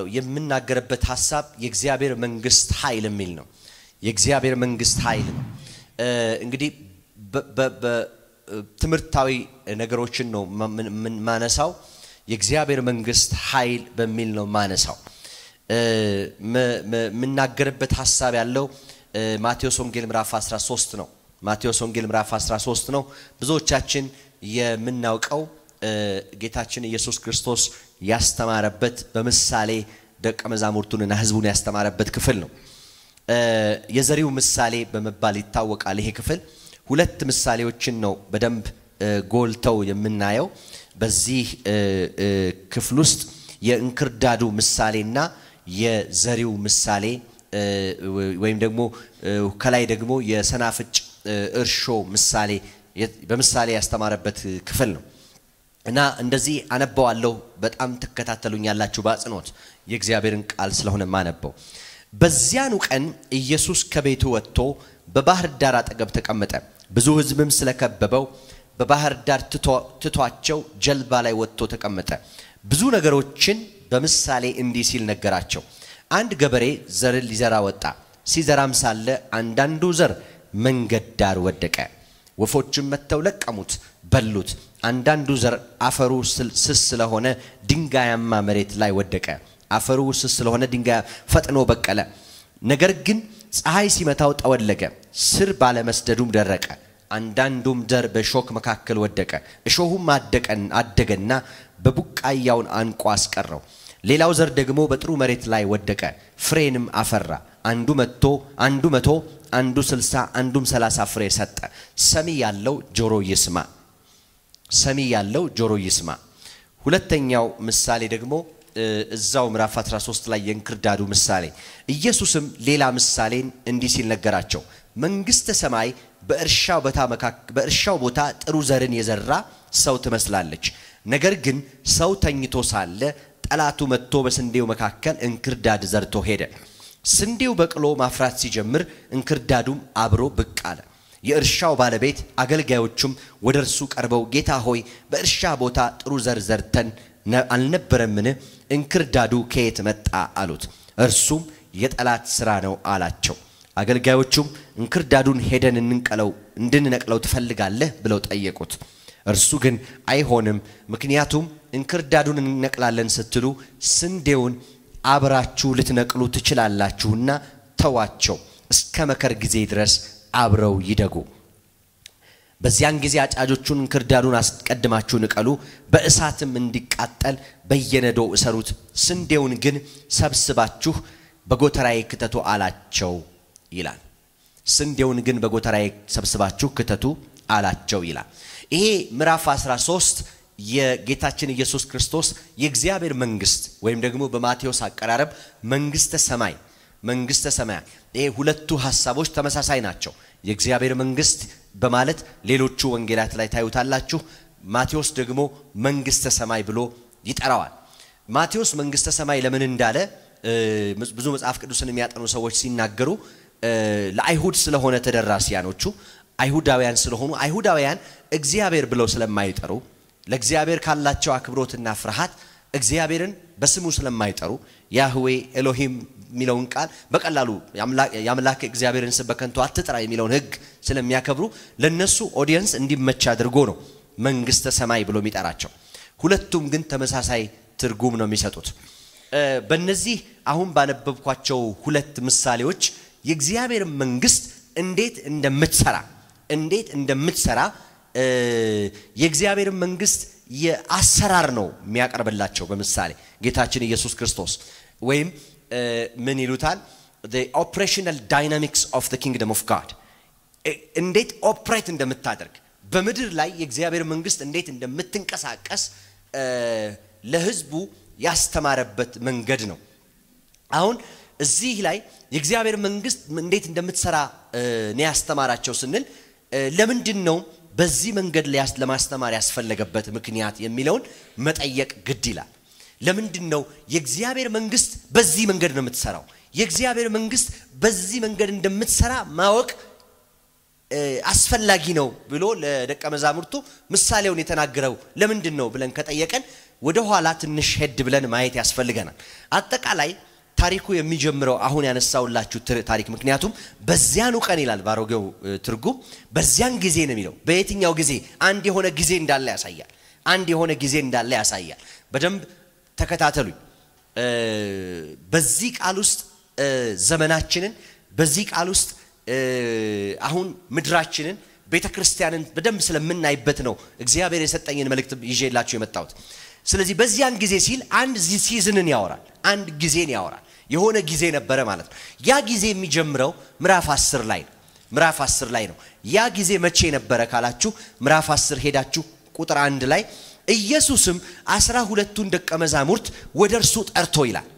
የምናገርበት ሀሳብ የእግዚአብሔር መንግስት ኃይል የሚል ነው። የእግዚአብሔር መንግስት ኃይል ነው። እንግዲህ ትምህርታዊ ነገሮችን ነው ማነሳው። የእግዚአብሔር መንግስት ኃይል በሚል ነው ማነሳው። የምናገርበት ሀሳብ ያለው ማቴዎስ ወንጌል ምዕራፍ 13 ነው። ማቴዎስ ወንጌል ምዕራፍ 13 ነው። ብዙዎቻችን የምናውቀው ጌታችን ኢየሱስ ክርስቶስ ያስተማረበት በምሳሌ ደቀ መዛሙርቱንና ሕዝቡን ያስተማረበት ክፍል ነው። የዘሪው ምሳሌ በመባል ይታወቃል። ይሄ ክፍል ሁለት ምሳሌዎችን ነው በደንብ ጎልተው የምናየው በዚህ ክፍል ውስጥ የእንክርዳዱ ምሳሌና የዘሪው ምሳሌ ወይም ደግሞ ከላይ ደግሞ የሰናፍጭ እርሾ ምሳሌ በምሳሌ ያስተማረበት ክፍል ነው እና እንደዚህ አነባዋለሁ። በጣም ትከታተሉኛላችሁ በአጽንኦት የእግዚአብሔርን ቃል ስለሆነ ማነበው። በዚያኑ ቀን ኢየሱስ ከቤቱ ወጥቶ በባህር ዳር አጠገብ ተቀመጠ። ብዙ ሕዝብም ስለከበበው በባህር ዳር ትቷቸው ጀልባ ላይ ወጥቶ ተቀመጠ። ብዙ ነገሮችን በምሳሌ እንዲህ ሲል ነገራቸው። አንድ ገበሬ ዘርን ሊዘራ ወጣ። ሲዘራም ሳለ አንዳንዱ ዘር መንገድ ዳር ወደቀ። ወፎችም መጥተው ለቀሙት፣ በሉት። አንዳንዱ ዘር አፈሩ ስስ ስለሆነ ድንጋያማ መሬት ላይ ወደቀ። አፈሩ ስስ ስለሆነ ድንጋይ ፈጥኖ በቀለ። ነገር ግን ፀሐይ ሲመታው ጠወለገ፣ ስር ባለመስደዱም ደረቀ። አንዳንዱም ዘር በእሾክ መካከል ወደቀ። እሾሁም አደገና በቡቃያውን አንቆ አስቀረው። ሌላው ዘር ደግሞ በጥሩ መሬት ላይ ወደቀ፣ ፍሬንም አፈራ። አንዱ መቶ አንዱ መቶ አንዱ ስልሳ አንዱም ሰላሳ ፍሬ ሰጠ። ሰሚ ያለው ጆሮ ይስማ። ሰሚ ያለው ጆሮ ይስማ። ሁለተኛው ምሳሌ ደግሞ እዛው ምዕራፍ 13 ላይ የእንክርዳዱ ምሳሌ። ኢየሱስም ሌላ ምሳሌን እንዲህ ሲል ነገራቸው። መንግሥተ ሰማይ በእርሻው ቦታ ጥሩ ዘርን የዘራ ሰው ትመስላለች። ነገር ግን ሰው ተኝቶ ሳለ ጠላቱ መጥቶ በስንዴው መካከል እንክርዳድ ዘርቶ ሄደ። ስንዴው በቅሎ ማፍራት ሲጀምር እንክርዳዱም አብሮ ብቅ አለ። የእርሻው ባለቤት አገልጋዮቹም ወደ እርሱ ቀርበው ጌታ ሆይ በእርሻ ቦታ ጥሩ ዘር ዘርተን አልነበረምን? እንክርዳዱ ከየት መጣ አሉት። እርሱም የጠላት ሥራ ነው አላቸው። አገልጋዮቹም እንክርዳዱን ሄደን እንንቀለው እንድንነቅለው ትፈልጋለህ ብለው ጠየቁት። እርሱ ግን አይሆንም፣ ምክንያቱም እንክርዳዱን እንነቅላለን ስትሉ ስንዴውን አብራችሁ ልትነቅሉ ትችላላችሁና ተዋቸው፣ እስከ መከር ጊዜ ድረስ አብረው ይደጉ። በዚያን ጊዜ አጫጆቹን እንክርዳዱን አስቀድማችሁ ንቀሉ፣ በእሳትም እንዲቃጠል በየነዶው እሰሩት፣ ስንዴውን ግን ሰብስባችሁ በጎተራዬ ክተቱ አላቸው ይላል። ስንዴውን ግን በጎተራዬ ሰብስባችሁ ክተቱ አላቸው ይላል። ይሄ ምዕራፍ 13 የጌታችን ኢየሱስ ክርስቶስ የእግዚአብሔር መንግስት ወይም ደግሞ በማቴዎስ አቀራረብ መንግስተ ሰማይ መንግስተ ሰማያት ይሄ ሁለቱ ሀሳቦች ተመሳሳይ ናቸው። የእግዚአብሔር መንግስት በማለት ሌሎቹ ወንጌላት ላይ ታዩታላችሁ። ማቴዎስ ደግሞ መንግስተ ሰማይ ብሎ ይጠራዋል። ማቴዎስ መንግስተ ሰማይ ለምን እንዳለ ብዙ መጽሐፍ ቅዱስን የሚያጠኑ ሰዎች ሲናገሩ ለአይሁድ ስለሆነ ተደራሲያኖቹ አይሁዳውያን ስለሆኑ አይሁዳውያን እግዚአብሔር ብለው ስለማይጠሩ ለእግዚአብሔር ካላቸው አክብሮትና ፍርሃት እግዚአብሔርን በስሙ ስለማይጠሩ ያህዌ ኤሎሂም የሚለውን ቃል በቀላሉ የአምላክ እግዚአብሔርን ስም በከንቱ አትጥራ የሚለውን ሕግ ስለሚያከብሩ ለነሱ audience እንዲመች አድርጎ ነው መንግስተ ሰማይ ብሎ የሚጠራቸው። ሁለቱም ግን ተመሳሳይ ትርጉም ነው የሚሰጡት። በእነዚህ አሁን ባነበብኳቸው ሁለት ምሳሌዎች የእግዚአብሔር መንግስት እንዴት እንደምትሰራ እንዴት እንደምትሰራ የእግዚአብሔር መንግስት የአሰራር ነው የሚያቀርብላቸው። በምሳሌ ጌታችን ኢየሱስ ክርስቶስ ወይም ምን ይሉታል? operational dynamics of kingdom of God እንዴት operate እንደምታደርግ በምድር ላይ የእግዚአብሔር መንግስት እንዴት እንደምትንቀሳቀስ ለህዝቡ ያስተማረበት መንገድ ነው። አሁን እዚህ ላይ የእግዚአብሔር መንግስት እንዴት እንደምትሰራ ነው ያስተማራቸው ስንል ለምንድን ነው በዚህ መንገድ ላይ ለማስተማር ያስፈለገበት ምክንያት የሚለውን መጠየቅ ግድ ይላል። ለምንድን ነው የእግዚአብሔር መንግስት በዚህ መንገድ ነው የምትሰራው? የእግዚአብሔር መንግስት በዚህ መንገድ እንደምትሰራ ማወቅ አስፈላጊ ነው ብሎ ለደቀ መዛሙርቱ ምሳሌውን የተናገረው ለምንድን ነው ብለን ከጠየቀን ወደ ኋላ ትንሽ ሄድ ብለን ማየት ያስፈልገናል። አጠቃላይ ታሪኩ የሚጀምረው አሁን ያነሳውላችሁ ታሪክ ምክንያቱም በዚያኑ ቀን ይላል ባሮጌው ትርጉም በዚያን ጊዜ ነው የሚለው። በየትኛው ጊዜ? አንድ የሆነ ጊዜ እንዳለ ያሳያል። አንድ የሆነ ጊዜ እንዳለ ያሳያል። በደንብ ተከታተሉኝ። በዚህ ቃል ውስጥ ዘመናችንን በዚህ ቃል ውስጥ አሁን ምድራችንን ቤተ ክርስቲያንን በደንብ ስለምናይበት ነው እግዚአብሔር የሰጠኝን መልእክት ይዤላችሁ የመጣሁት። ስለዚህ በዚያን ጊዜ ሲል አንድ ሲዝንን ያወራል፣ አንድ ጊዜን ያወራል። የሆነ ጊዜ ነበረ ማለት ነው። ያ ጊዜ የሚጀምረው ምዕራፍ አስር ላይ ነው። ምዕራፍ አስር ላይ ነው። ያ ጊዜ መቼ ነበረ ካላችሁ ምዕራፍ አስር ሄዳችሁ ቁጥር አንድ ላይ ኢየሱስም አስራ ሁለቱን ደቀ መዛሙርት ወደ እርሱ ጠርቶ ይላል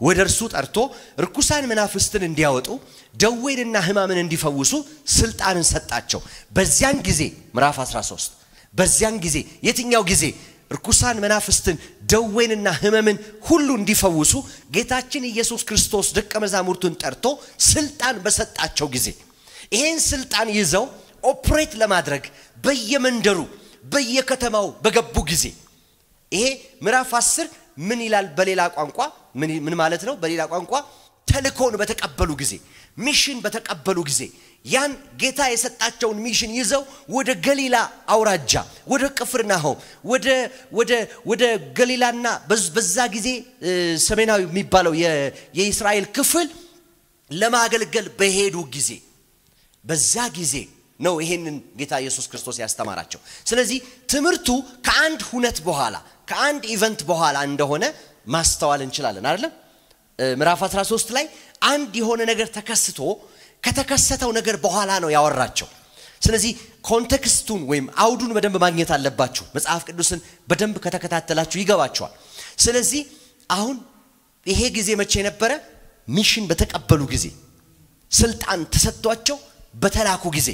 ወደ እርሱ ጠርቶ ርኩሳን መናፍስትን እንዲያወጡ ደዌንና ሕማምን እንዲፈውሱ ስልጣንን ሰጣቸው። በዚያን ጊዜ ምዕራፍ 13 በዚያን ጊዜ የትኛው ጊዜ? ርኩሳን መናፍስትን ደዌንና ሕመምን ሁሉ እንዲፈውሱ ጌታችን ኢየሱስ ክርስቶስ ደቀ መዛሙርቱን ጠርቶ ስልጣን በሰጣቸው ጊዜ ይሄን ስልጣን ይዘው operate ለማድረግ በየመንደሩ በየከተማው በገቡ ጊዜ ይሄ ምዕራፍ 10 ምን ይላል? በሌላ ቋንቋ ምን ማለት ነው? በሌላ ቋንቋ ተልኮን በተቀበሉ ጊዜ mission በተቀበሉ ጊዜ ያን ጌታ የሰጣቸውን mission ይዘው ወደ ገሊላ አውራጃ ወደ ቅፍርናሆም ወደ ወደ ወደ ገሊላና በዛ ጊዜ ሰሜናዊ የሚባለው የእስራኤል ክፍል ለማገልገል በሄዱ ጊዜ በዛ ጊዜ ነው ይሄንን ጌታ ኢየሱስ ክርስቶስ ያስተማራቸው። ስለዚህ ትምህርቱ ከአንድ ሁነት በኋላ ከአንድ event በኋላ እንደሆነ ማስተዋል እንችላለን አይደለም። ምዕራፍ 13 ላይ አንድ የሆነ ነገር ተከስቶ ከተከሰተው ነገር በኋላ ነው ያወራቸው። ስለዚህ context ኡን ወይም አውዱን በደንብ ማግኘት አለባችሁ። መጽሐፍ ቅዱስን በደንብ ከተከታተላችሁ ይገባችኋል። ስለዚህ አሁን ይሄ ጊዜ መቼ ነበረ? mission በተቀበሉ ጊዜ፣ ስልጣን ተሰጥቷቸው በተላኩ ጊዜ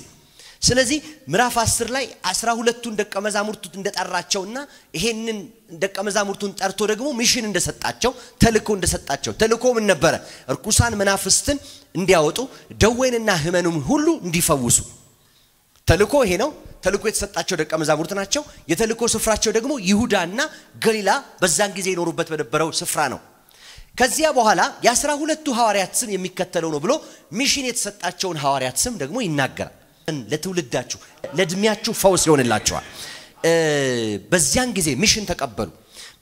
ስለዚህ ምዕራፍ አስር ላይ አስራ ሁለቱን ደቀ መዛሙርቱን እንደጠራቸውና ይሄንን ደቀ መዛሙርቱን ጠርቶ ደግሞ mission እንደሰጣቸው ተልኮ እንደሰጣቸው ተልኮ ምን ነበረ? እርኩሳን መናፍስትን እንዲያወጡ ደዌንና ሕማሙን ሁሉ እንዲፈውሱ ተልኮ ይሄ ነው። ተልኮ የተሰጣቸው ደቀ መዛሙርት ናቸው። የተልኮ ስፍራቸው ደግሞ ይሁዳና ገሊላ በዛን ጊዜ ይኖሩበት በነበረው ስፍራ ነው። ከዚያ በኋላ የአስራ ሁለቱ ሐዋርያት ስም የሚከተለው ነው ብሎ mission የተሰጣቸውን ሐዋርያት ስም ደግሞ ይናገራል። ለትውልዳችሁ ለእድሜያችሁ ፈውስ ይሆንላችኋል። በዚያን ጊዜ mission ተቀበሉ፣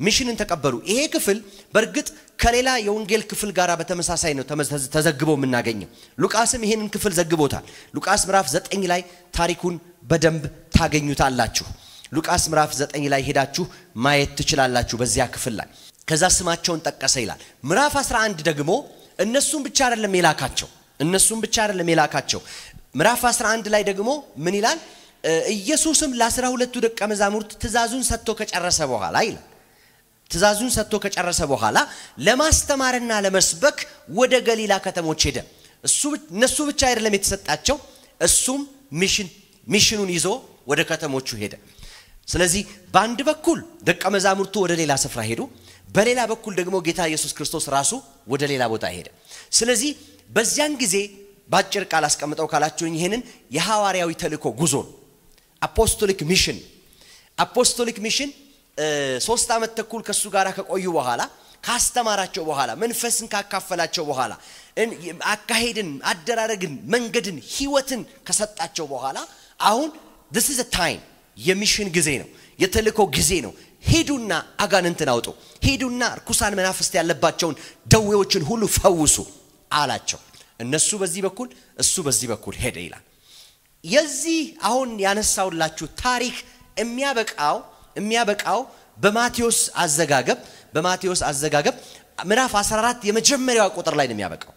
mission ን ተቀበሉ። ይሄ ክፍል በእርግጥ ከሌላ የወንጌል ክፍል ጋር በተመሳሳይ ነው ተዘግቦ የምናገኘው። ሉቃስም ይሄንን ክፍል ዘግቦታል። ሉቃስ ምዕራፍ ዘጠኝ ላይ ታሪኩን በደንብ ታገኙታላችሁ። ሉቃስ ምዕራፍ ዘጠኝ ላይ ሄዳችሁ ማየት ትችላላችሁ። በዚያ ክፍል ላይ ከዛ ስማቸውን ጠቀሰ ይላል። ምዕራፍ 11 ደግሞ እነሱም ብቻ አይደለም የላካቸው እነሱም ብቻ አይደለም የላካቸው ምዕራፍ 11 ላይ ደግሞ ምን ይላል? ኢየሱስም ለአስራ ሁለቱ ደቀ መዛሙርት ትእዛዙን ሰጥቶ ከጨረሰ በኋላ ይላል ትእዛዙን ሰጥቶ ከጨረሰ በኋላ ለማስተማርና ለመስበክ ወደ ገሊላ ከተሞች ሄደ። እነሱ ብቻ አይደለም የተሰጣቸው፣ እሱም mission ኡን ይዞ ወደ ከተሞቹ ሄደ። ስለዚህ በአንድ በኩል ደቀ መዛሙርቱ ወደ ሌላ ስፍራ ሄዱ፣ በሌላ በኩል ደግሞ ጌታ ኢየሱስ ክርስቶስ ራሱ ወደ ሌላ ቦታ ሄደ። ስለዚህ በዚያን ጊዜ በአጭር ቃል አስቀምጠው ካላችሁኝ ይህንን የሐዋርያዊ ተልእኮ ጉዞ ነው። apostolic mission apostolic mission ሶስት ዓመት ተኩል ከእሱ ጋር ከቆዩ በኋላ ካስተማራቸው በኋላ መንፈስን ካካፈላቸው በኋላ አካሄድን፣ አደራረግን፣ መንገድን፣ ህይወትን ከሰጣቸው በኋላ አሁን is a time የሚሽን ጊዜ ነው። የተልእኮ ጊዜ ነው። ሂዱና አጋንንትን አውጡ፣ ሂዱና ርኩሳን መናፍስት ያለባቸውን ደዌዎችን ሁሉ ፈውሱ አላቸው። እነሱ በዚህ በኩል እሱ በዚህ በኩል ሄደ ይላል። የዚህ አሁን ያነሳውላችሁ ታሪክ የሚያበቃው የሚያበቃው በማቴዎስ አዘጋገብ በማቴዎስ አዘጋገብ ምዕራፍ 14 የመጀመሪያዋ ቁጥር ላይ ነው የሚያበቃው።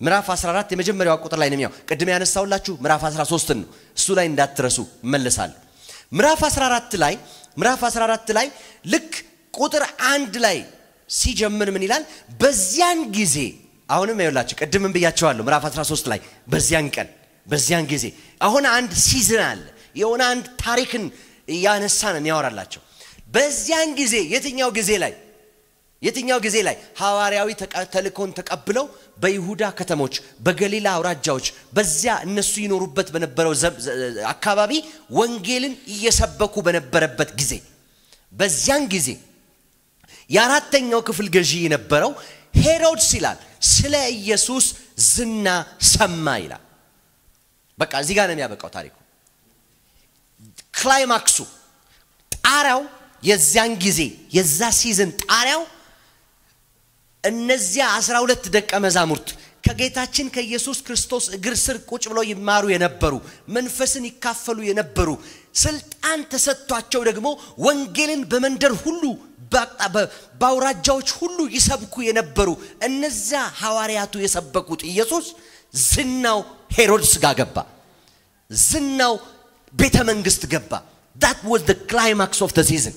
ምዕራፍ 14 የመጀመሪያዋ ቁጥር ላይ ነው የሚያው ቅድም ያነሳውላችሁ ምዕራፍ 13 ነው። እሱ ላይ እንዳትረሱ እመለሳለሁ። ምዕራፍ 14 ላይ ምዕራፍ 14 ላይ ልክ ቁጥር አንድ ላይ ሲጀምር ምን ይላል? በዚያን ጊዜ አሁንም ይኸውላችሁ ቅድምም ብያቸዋለሁ። ምዕራፍ 13 ላይ በዚያን ቀን በዚያን ጊዜ አሁን አንድ ሲዝን አለ። የሆነ አንድ ታሪክን እያነሳ ነው የሚያወራላቸው። በዚያን ጊዜ የትኛው ጊዜ ላይ? የትኛው ጊዜ ላይ ሐዋርያዊ ተልእኮን ተቀብለው በይሁዳ ከተሞች በገሊላ አውራጃዎች በዚያ እነሱ ይኖሩበት በነበረው አካባቢ ወንጌልን እየሰበኩ በነበረበት ጊዜ በዚያን ጊዜ የአራተኛው ክፍል ገዢ የነበረው ሄሮድስ ይላል ስለ ኢየሱስ ዝና ሰማ ይላል። በቃ እዚህ ጋር ነው የሚያበቃው ታሪኩ። climax ኡ ጣሪያው የዚያን ጊዜ የዛ season ጣሪያው እነዚያ አስራ ሁለት ደቀ መዛሙርት ከጌታችን ከኢየሱስ ክርስቶስ እግር ስር ቁጭ ብለው ይማሩ የነበሩ መንፈስን ይካፈሉ የነበሩ ስልጣን ተሰጥቷቸው ደግሞ ወንጌልን በመንደር ሁሉ በአውራጃዎች ሁሉ ይሰብኩ የነበሩ እነዚያ ሐዋርያቱ የሰበኩት ኢየሱስ ዝናው ሄሮድስ ጋር ገባ። ዝናው ቤተ መንግስት ገባ። that was the climax of the season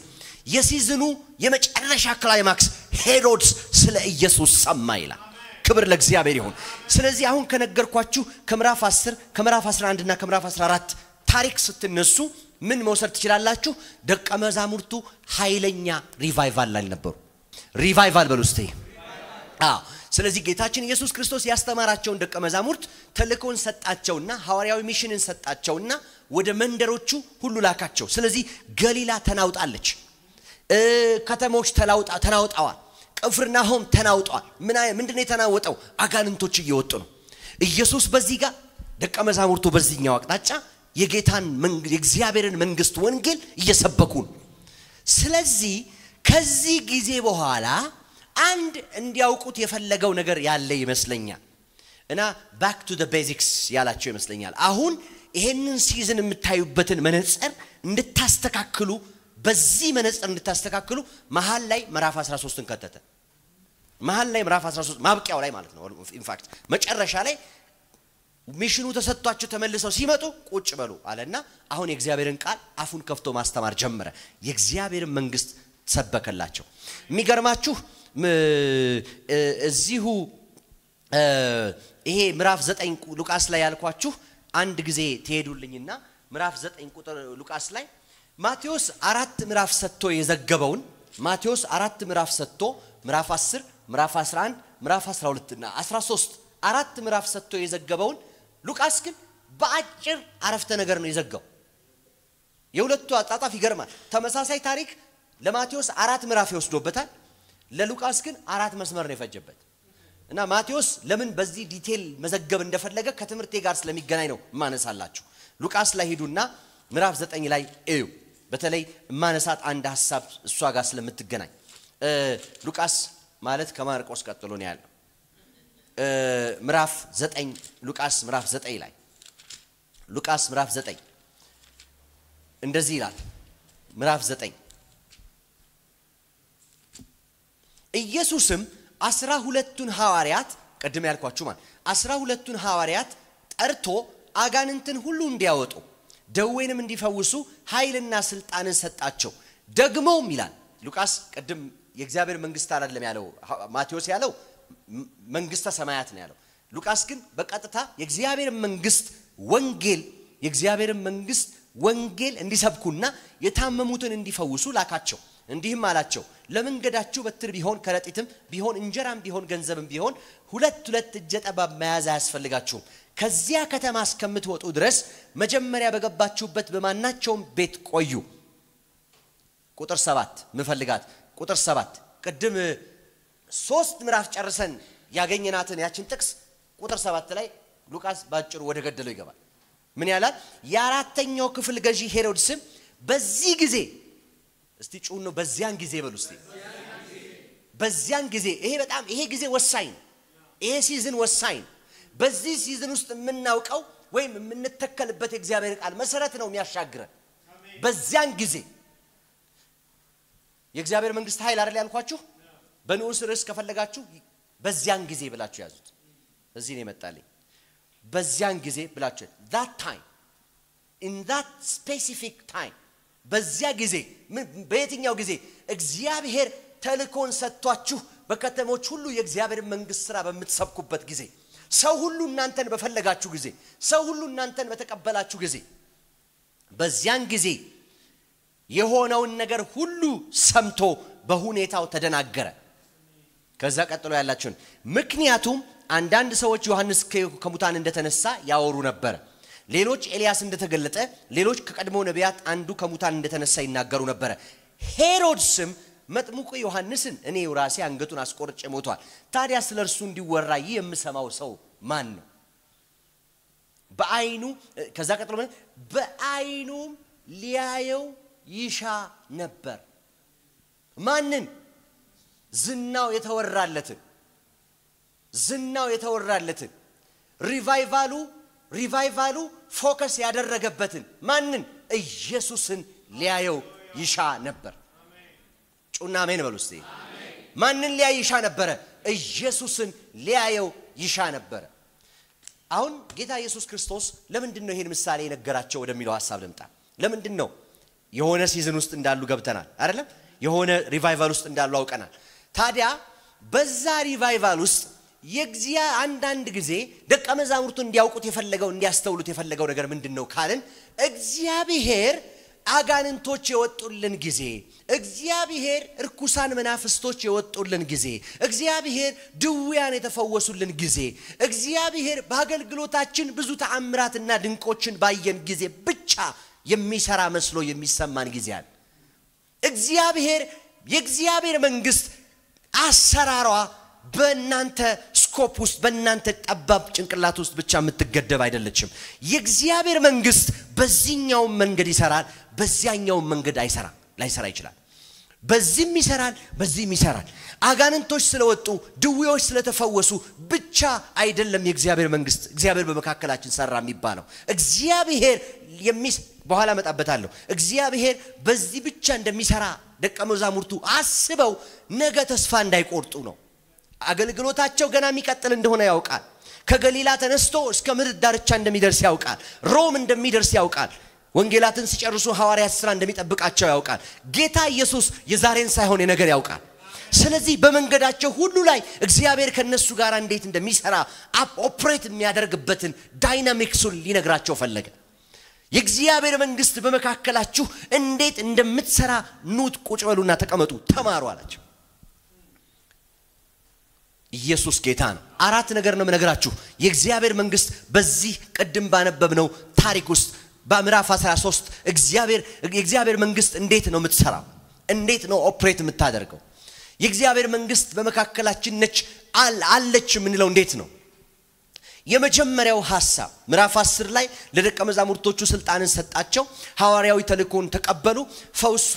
የ season ኡ የመጨረሻ climax ሄሮድስ ስለ ኢየሱስ ሰማ ይላል። ክብር ለእግዚአብሔር ይሁን። ስለዚህ አሁን ከነገርኳችሁ ከምዕራፍ 10 ከምዕራፍ 11 እና ከምዕራፍ 14 ታሪክ ስትነሱ ምን መውሰድ ትችላላችሁ? ደቀ መዛሙርቱ ኃይለኛ revival ላይ ነበሩ revival በሉ እስቲ። ስለዚህ ጌታችን ኢየሱስ ክርስቶስ ያስተማራቸውን ደቀ መዛሙርት ተልእኮን ሰጣቸውና ሐዋርያዊ mission ን ሰጣቸውና ወደ መንደሮቹ ሁሉ ላካቸው። ስለዚህ ገሊላ ተናውጣለች። ከተሞች ተናውጠዋል። ቅፍርናሆም ተናውጧል። ምንድን የተናወጠው? አጋንንቶች እየወጡ ነው። ኢየሱስ በዚህ ጋር ደቀ መዛሙርቱ በዚህኛው አቅጣጫ የጌታን የእግዚአብሔርን መንግስት ወንጌል ነው። ስለዚህ ከዚህ ጊዜ በኋላ አንድ እንዲያውቁት የፈለገው ነገር ያለ ይመስለኛል። እና back to basics ያላቸው ይመስለኛል። አሁን ይሄንን season የምታዩበትን መነጽር እንድታስተካክሉ በዚህ መነጽር እንድታስተካክሉ መሀል ላይ ምዕራፍ 13ን ከተተ። መሀል ላይ ምዕራፍ 13 ማብቂያው ላይ ማለት ነው። in fact መጨረሻ ላይ mission ኡ ተሰጥቷቸው ተመልሰው ሲመጡ ቁጭ በሉ አለና አሁን የእግዚአብሔርን ቃል አፉን ከፍቶ ማስተማር ጀመረ። የእግዚአብሔርን መንግስት ሰበከላቸው። የሚገርማችሁ እዚሁ ይሄ ምዕራፍ ዘጠኝ ሉቃስ ላይ ያልኳችሁ አንድ ጊዜ ትሄዱልኝና ምዕራፍ ዘጠኝ ቁጥር ሉቃስ ላይ ማቴዎስ አራት ምዕራፍ ሰጥቶ የዘገበውን ማቴዎስ አራት ምዕራፍ ሰጥቶ ምዕራፍ 10 ምዕራፍ 11 ምዕራፍ 12 እና 13 አራት ምዕራፍ ሰጥቶ የዘገበውን ሉቃስ ግን በአጭር አረፍተ ነገር ነው የዘጋው። የሁለቱ አጻጻፍ ይገርማል። ተመሳሳይ ታሪክ ለማቴዎስ አራት ምዕራፍ ይወስዶበታል። ለሉቃስ ግን አራት መስመር ነው የፈጀበት። እና ማቴዎስ ለምን በዚህ detail መዘገብ እንደፈለገ ከትምህርቴ ጋር ስለሚገናኝ ነው እማነሳላችሁ ሉቃስ ላይ ሂዱና ምዕራፍ ዘጠኝ ላይ እዩ። በተለይ እማነሳት አንድ ሀሳብ እሷ ጋር ስለምትገናኝ። ሉቃስ ማለት ከማርቆስ ቀጥሎ ነው ያለው ምዕራፍ ዘጠኝ ሉቃስ ምዕራፍ ዘጠኝ ላይ። ሉቃስ ምዕራፍ ዘጠኝ። እንደዚህ ይላል። ምዕራፍ ዘጠኝ። ኢየሱስም አስራ ሁለቱን ሐዋርያት ቅድም ያልኳችሁ ማለት አስራ ሁለቱን ሐዋርያት ጠርቶ አጋንንትን ሁሉ እንዲያወጡ ደዌንም እንዲፈውሱ ኃይልና ስልጣንን ሰጣቸው። ደግሞም ይላል ሉቃስ ቅድም የእግዚአብሔር መንግስት አይደለም ያለው ማቴዎስ ያለው መንግስተ ሰማያት ነው ያለው። ሉቃስ ግን በቀጥታ የእግዚአብሔር መንግስት ወንጌል የእግዚአብሔርን መንግስት ወንጌል እንዲሰብኩና የታመሙትን እንዲፈውሱ ላካቸው። እንዲህም አላቸው ለመንገዳችሁ በትር ቢሆን ከረጢትም ቢሆን እንጀራም ቢሆን ገንዘብም ቢሆን ሁለት ሁለት እጀ ጠባብ መያዝ አያስፈልጋችሁም። ከዚያ ከተማ እስከምትወጡ ድረስ መጀመሪያ በገባችሁበት በማናቸውም ቤት ቆዩ። ቁጥር ሰባት ምፈልጋት። ቁጥር ሰባት ቅድም ሶስት ምዕራፍ ጨርሰን ያገኘናትን ያችን ጥቅስ ቁጥር ሰባት ላይ ሉቃስ ባጭሩ ወደ ገደለው ይገባል። ምን ያላል? የአራተኛው ክፍል ገዢ ሄሮድስም በዚህ ጊዜ እስቲ ጩን በዚያን ጊዜ በሉ እስቲ። በዚያን ጊዜ ይሄ በጣም ይሄ ጊዜ ወሳኝ ይሄ season ወሳኝ በዚህ season ውስጥ የምናውቀው ወይም የምንተከልበት የእግዚአብሔር ቃል መሰረት ነው የሚያሻግረን። በዚያን ጊዜ የእግዚአብሔር መንግስት ኃይል አይደል ያልኳችሁ በንዑስ ርዕስ ከፈለጋችሁ በዚያን ጊዜ ብላችሁ ያዙት። እዚህ ነው የመጣልኝ። በዚያን ጊዜ ብላችሁ that time in that specific time በዚያ ጊዜ በየትኛው ጊዜ እግዚአብሔር ተልእኮን ሰጥቷችሁ በከተሞች ሁሉ የእግዚአብሔር መንግስት ስራ በምትሰብኩበት ጊዜ ሰው ሁሉ እናንተን በፈለጋችሁ ጊዜ ሰው ሁሉ እናንተን በተቀበላችሁ ጊዜ በዚያን ጊዜ የሆነውን ነገር ሁሉ ሰምቶ በሁኔታው ተደናገረ ከዛ ቀጥሎ ያላቸውን ምክንያቱም አንዳንድ ሰዎች ዮሐንስ ከሙታን እንደተነሳ ያወሩ ነበረ። ሌሎች ኤልያስ እንደተገለጠ፣ ሌሎች ከቀድሞ ነቢያት አንዱ ከሙታን እንደተነሳ ይናገሩ ነበረ። ሄሮድስም መጥምቁ ዮሐንስን እኔ ራሴ አንገቱን አስቆርጬ ሞቷል። ታዲያ ስለ እርሱ እንዲወራ ይህ የምሰማው ሰው ማን ነው? በአይኑ ከዛ ቀጥሎ በአይኑም ሊያየው ይሻ ነበር። ማንን? ዝናው የተወራለትን ዝናው የተወራለትን revival ኡ revival ኡ focus ያደረገበትን ማንን? ኢየሱስን ሊያየው ይሻ ነበር። ጩኹና አሜን በሉ እስቲ። ማንን ሊያይ ይሻ ነበረ? ኢየሱስን ሊያየው ይሻ ነበረ። አሁን ጌታ ኢየሱስ ክርስቶስ ለምንድን ነው ይሄን ምሳሌ የነገራቸው ወደሚለው ሀሳብ ልምጣ። ለምንድን ነው የሆነ season ውስጥ እንዳሉ ገብተናል አይደለም? የሆነ revival ውስጥ እንዳሉ አውቀናል። ታዲያ በዛ revival ውስጥ የግዚያ አንዳንድ ጊዜ ደቀ መዛሙርቱ እንዲያውቁት የፈለገው እንዲያስተውሉት የፈለገው ነገር ምንድን ነው ካልን እግዚአብሔር አጋንንቶች የወጡልን ጊዜ እግዚአብሔር እርኩሳን መናፍስቶች የወጡልን ጊዜ እግዚአብሔር ድውያን የተፈወሱልን ጊዜ እግዚአብሔር በአገልግሎታችን ብዙ ተአምራትና ድንቆችን ባየን ጊዜ ብቻ የሚሰራ መስሎ የሚሰማን ጊዜ አለ። እግዚአብሔር የእግዚአብሔር መንግስት አሰራሯ በእናንተ ስኮፕ ውስጥ በእናንተ ጠባብ ጭንቅላት ውስጥ ብቻ የምትገደብ አይደለችም። የእግዚአብሔር መንግስት በዚህኛውም መንገድ ይሰራል፣ በዚያኛውም መንገድ አይሰራ ላይሰራ ይችላል። በዚህም ይሰራል፣ በዚህም ይሰራል። አጋንንቶች ስለወጡ ድዌዎች ስለተፈወሱ ብቻ አይደለም የእግዚአብሔር መንግስት እግዚአብሔር በመካከላችን ሰራ የሚባለው። እግዚአብሔር በኋላ እመጣበታለሁ። እግዚአብሔር በዚህ ብቻ እንደሚሰራ ደቀ መዛሙርቱ አስበው ነገ ተስፋ እንዳይቆርጡ ነው። አገልግሎታቸው ገና የሚቀጥል እንደሆነ ያውቃል። ከገሊላ ተነስቶ እስከ ምድር ዳርቻ እንደሚደርስ ያውቃል። ሮም እንደሚደርስ ያውቃል። ወንጌላትን ሲጨርሱ ሐዋርያት ስራ እንደሚጠብቃቸው ያውቃል። ጌታ ኢየሱስ የዛሬን ሳይሆን የነገር ያውቃል። ስለዚህ በመንገዳቸው ሁሉ ላይ እግዚአብሔር ከነሱ ጋር እንዴት እንደሚሰራ operate የሚያደርግበትን dynamics ኡን ሊነግራቸው ፈለገ። የእግዚአብሔር መንግስት በመካከላችሁ እንዴት እንደምትሰራ ኑት፣ ቁጭ በሉና ተቀመጡ፣ ተማሩ አላቸው። ኢየሱስ ጌታ ነው። አራት ነገር ነው የምነግራችሁ። የእግዚአብሔር መንግስት በዚህ ቅድም ባነበብነው ታሪክ ውስጥ በምዕራፍ 13 እግዚአብሔር የእግዚአብሔር መንግስት እንዴት ነው የምትሰራው? እንዴት ነው operate የምታደርገው? የእግዚአብሔር መንግስት በመካከላችን ነች አለች የምንለው እንዴት ነው? የመጀመሪያው ሐሳብ ምዕራፍ 10 ላይ ለደቀ መዛሙርቶቹ ስልጣንን ሰጣቸው። ሐዋርያዊ ተልእኮን ተቀበሉ፣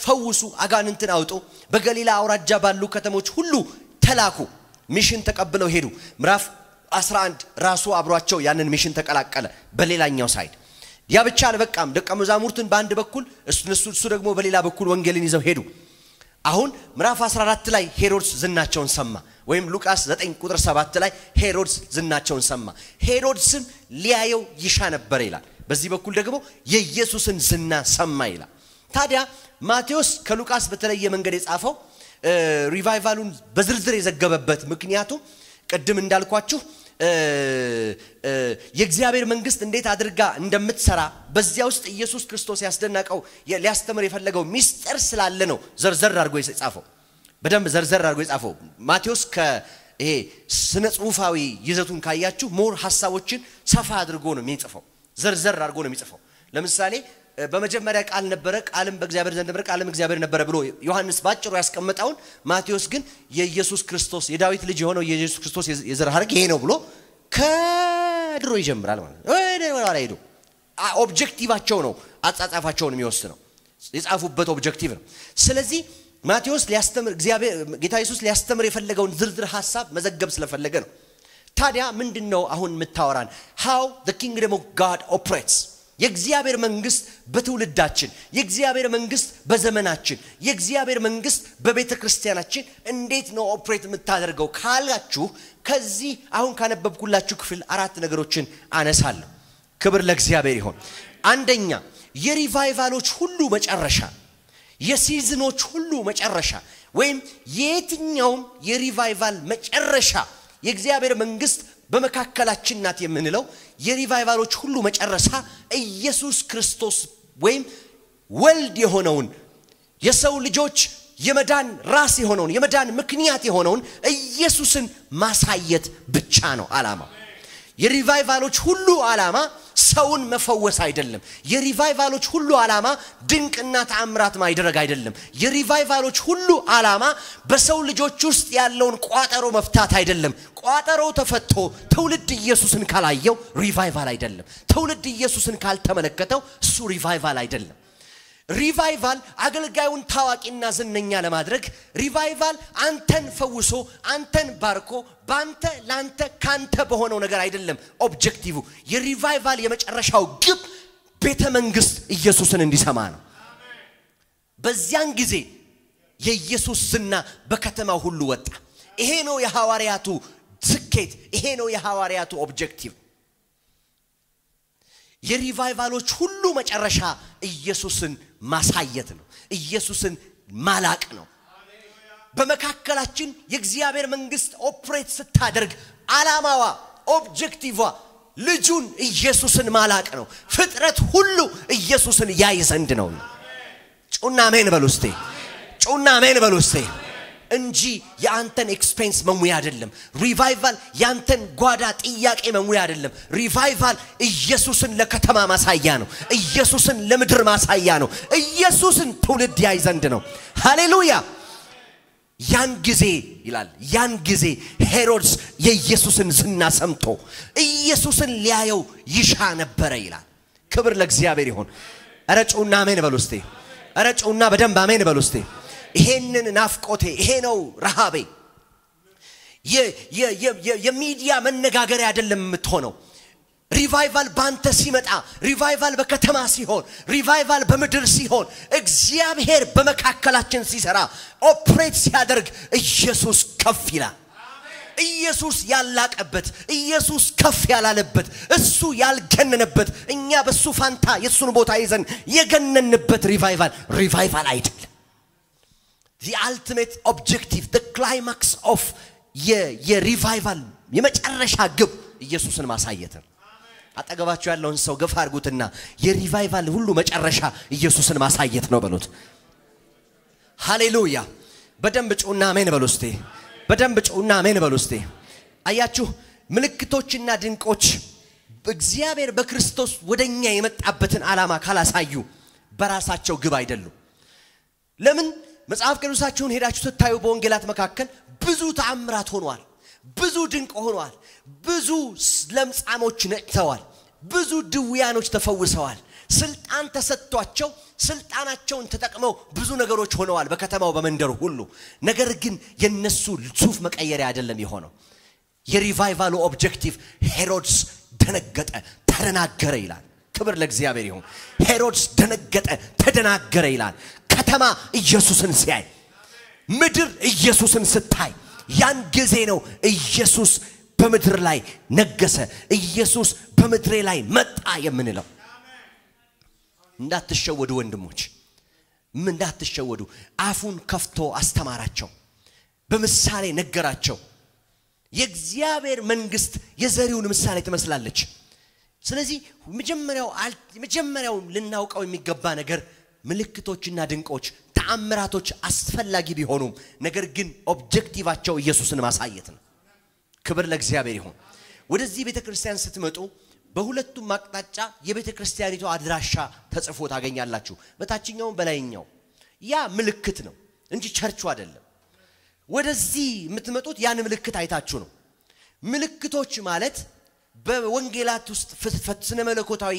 ፈውሱ፣ አጋንንትን አውጡ፣ በገሊላ አውራጃ ባሉ ከተሞች ሁሉ ተላኩ። mission ተቀብለው ሄዱ። ምዕራፍ 11 ራሱ አብሯቸው ያንን mission ተቀላቀለ። በሌላኛው side ያ ብቻ አልበቃም። ደቀ መዛሙርትን በአንድ በኩል እሱ ደግሞ በሌላ በኩል ወንጌልን ይዘው ሄዱ። አሁን ምዕራፍ 14 ላይ ሄሮድስ ዝናቸውን ሰማ። ወይም ሉቃስ 9 ቁጥር 7 ላይ ሄሮድስ ዝናቸውን ሰማ። ሄሮድስም ሊያየው ይሻ ነበር ይላል። በዚህ በኩል ደግሞ የኢየሱስን ዝና ሰማ ይላል። ታዲያ ማቴዎስ ከሉቃስ በተለየ መንገድ የጻፈው ሪቫይቫሉን በዝርዝር የዘገበበት ምክንያቱ ቅድም እንዳልኳችሁ የእግዚአብሔር መንግስት እንዴት አድርጋ እንደምትሰራ በዚያ ውስጥ ኢየሱስ ክርስቶስ ያስደነቀው ሊያስተምር የፈለገው ሚስጥር ስላለ ነው ዘርዘር አድርጎ የጻፈው። በደንብ ዘርዘር አድርጎ የጻፈው ማቴዎስ ከይሄ ስነ ጽሁፋዊ ይዘቱን ካያችሁ more ሀሳቦችን ሰፋ አድርጎ ነው የሚጽፈው፣ ዘርዘር አድርጎ ነው የሚጽፈው። ለምሳሌ በመጀመሪያ ቃል ነበረ፣ ቃልም በእግዚአብሔር ዘንድ ነበረ፣ ቃልም እግዚአብሔር ነበረ ብሎ ዮሐንስ ባጭሩ ያስቀመጠውን ማቴዎስ ግን የኢየሱስ ክርስቶስ የዳዊት ልጅ የሆነው የኢየሱስ ክርስቶስ የዘር ሐረግ ይሄ ነው ብሎ ከድሮ ይጀምራል ማለት ነው። ወደ ኋላ ሄዶ objective ኣቸው ነው አጻጻፋቸውን የሚወስነው የጻፉበት objective ነው። ስለዚህ ማቴዎስ ሊያስተምር እግዚአብሔር ጌታ ኢየሱስ ሊያስተምር የፈለገውን ዝርዝር ሀሳብ መዘገብ ስለፈለገ ነው። ታዲያ ምንድን ነው አሁን የምታወራን? how the kingdom of God operates የእግዚአብሔር መንግስት በትውልዳችን፣ የእግዚአብሔር መንግስት በዘመናችን፣ የእግዚአብሔር መንግስት በቤተ ክርስቲያናችን እንዴት ነው ኦፕሬት የምታደርገው ካላችሁ ከዚህ አሁን ካነበብኩላችሁ ክፍል አራት ነገሮችን አነሳለሁ። ክብር ለእግዚአብሔር ይሆን። አንደኛ የሪቫይቫሎች ሁሉ መጨረሻ፣ የሲዝኖች ሁሉ መጨረሻ ወይም የየትኛውም የሪቫይቫል መጨረሻ የእግዚአብሔር መንግስት በመካከላችን ናት የምንለው የሪቫይቫሎች ሁሉ መጨረሻ ኢየሱስ ክርስቶስ ወይም ወልድ የሆነውን የሰው ልጆች የመዳን ራስ የሆነውን የመዳን ምክንያት የሆነውን ኢየሱስን ማሳየት ብቻ ነው ዓላማው። የሪቫይቫሎች ሁሉ ዓላማ ሰውን መፈወስ አይደለም። የሪቫይቫሎች ሁሉ ዓላማ ድንቅና ተአምራት ማድረግ አይደለም። የሪቫይቫሎች ሁሉ ዓላማ በሰው ልጆች ውስጥ ያለውን ቋጠሮ መፍታት አይደለም። ቋጠሮው ተፈቶ ትውልድ ኢየሱስን ካላየው revival አይደለም። ትውልድ ኢየሱስን ካልተመለከተው እሱ revival አይደለም። revival አገልጋዩን ታዋቂና ዝነኛ ለማድረግ revival አንተን ፈውሶ አንተን ባርኮ በአንተ ለአንተ ካንተ በሆነው ነገር አይደለም። objective የ revival የመጨረሻው ግብ ቤተ መንግስት ኢየሱስን እንዲሰማ ነው። በዚያን ጊዜ የኢየሱስ ዝና በከተማው ሁሉ ወጣ። ይሄ ነው የሐዋርያቱ ስኬት። ይሄ ነው የሐዋርያቱ objective። የ revival ኦች ሁሉ መጨረሻ ኢየሱስን ማሳየት ነው። ኢየሱስን ማላቅ ነው። በመካከላችን የእግዚአብሔር መንግስት operate ስታደርግ ዓላማዋ objective ዋ ልጁን ኢየሱስን ማላቅ ነው። ፍጥረት ሁሉ ኢየሱስን ያይ ዘንድ ነው። ጩሁና አሜን በሉ እስቲ። ጩሁና አሜን በሉ እስቲ እንጂ የአንተን expense መሙያ አይደለም። revival የአንተን ጓዳ ጥያቄ መሙያ አይደለም። revival ኢየሱስን ለከተማ ማሳያ ነው። ኢየሱስን ለምድር ማሳያ ነው። ኢየሱስን ትውልድ ያይ ዘንድ ነው። ሃሌሉያ። ያን ጊዜ ይላል፣ ያን ጊዜ ሄሮድስ የኢየሱስን ዝና ሰምቶ ኢየሱስን ሊያየው ይሻ ነበረ ይላል። ክብር ለእግዚአብሔር ይሆን። ኧረ ጩሁና አሜን በሉ እስቲ። ጩሁና በደንብ አሜን በሉ እስቲ። ይሄንን ናፍቆቴ ይሄ ነው ረሃቤ። የሚዲያ መነጋገሪያ አይደለም የምትሆነው። revival ባንተ ሲመጣ፣ revival በከተማ ሲሆን፣ revival በምድር ሲሆን፣ እግዚአብሔር በመካከላችን ሲሰራ፣ operate ሲያደርግ ኢየሱስ ከፍ ይላል። ኢየሱስ ያላቀበት፣ ኢየሱስ ከፍ ያላለበት፣ እሱ ያልገነነበት፣ እኛ በሱ ፋንታ የእሱን ቦታ ይዘን የገነንበት revival revival አይደለም። objective the climax of የ revival የመጨረሻ ግብ ኢየሱስን ማሳየት ነው። አጠገባችሁ ያለውን ሰው ገፋ አድርጉትና የ revival ሁሉ መጨረሻ ኢየሱስን ማሳየት ነው በሉት። ሃሌሉያ! በደንብ ጩና አሜን በሉ እስቴ። በደንብ ጩና አሜን በሉ እስቴ። አያችሁ ምልክቶችና ድንቆች እግዚአብሔር በክርስቶስ ወደኛ የመጣበትን ዓላማ ካላሳዩ በራሳቸው ግብ አይደሉም። ለምን? መጽሐፍ ቅዱሳችሁን ሄዳችሁ ስታዩ በወንጌላት መካከል ብዙ ተአምራት ሆኗል። ብዙ ድንቅ ሆኗል። ብዙ ለምጻሞች ነጭተዋል። ብዙ ድውያኖች ተፈውሰዋል። ስልጣን ተሰጥቷቸው ስልጣናቸውን ተጠቅመው ብዙ ነገሮች ሆነዋል በከተማው በመንደሩ ሁሉ። ነገር ግን የነሱ ሱፍ መቀየሪያ አይደለም የሆነው። የ revival ኡ objective ሄሮድስ ደነገጠ፣ ተደናገረ ይላል። ክብር ለእግዚአብሔር ይሁን። ሄሮድስ ደነገጠ፣ ተደናገረ ይላል። ከተማ ኢየሱስን ሲያይ፣ ምድር ኢየሱስን ስታይ፣ ያን ጊዜ ነው ኢየሱስ በምድር ላይ ነገሰ፣ ኢየሱስ በምድሬ ላይ መጣ የምንለው። እንዳትሸወዱ ወንድሞች፣ እንዳትሸወዱ። አፉን ከፍቶ አስተማራቸው፣ በምሳሌ ነገራቸው። የእግዚአብሔር መንግስት የዘሪውን ምሳሌ ትመስላለች። ስለዚህ መጀመሪያው ልናውቀው የሚገባ ነገር ምልክቶችና ድንቆች ተአምራቶች አስፈላጊ ቢሆኑም ነገር ግን objective ኣቸው ኢየሱስን ማሳየት ነው። ክብር ለእግዚአብሔር ይሁን። ወደዚህ ቤተ ክርስቲያን ስትመጡ በሁለቱም አቅጣጫ የቤተ ክርስቲያኒቱ አድራሻ ተጽፎ ታገኛላችሁ። በታችኛውም በላይኛው ያ ምልክት ነው እንጂ ቸርቹ አይደለም። ወደዚህ የምትመጡት ያን ምልክት አይታችሁ ነው። ምልክቶች ማለት በወንጌላት ውስጥ ስነ መለኮታዊ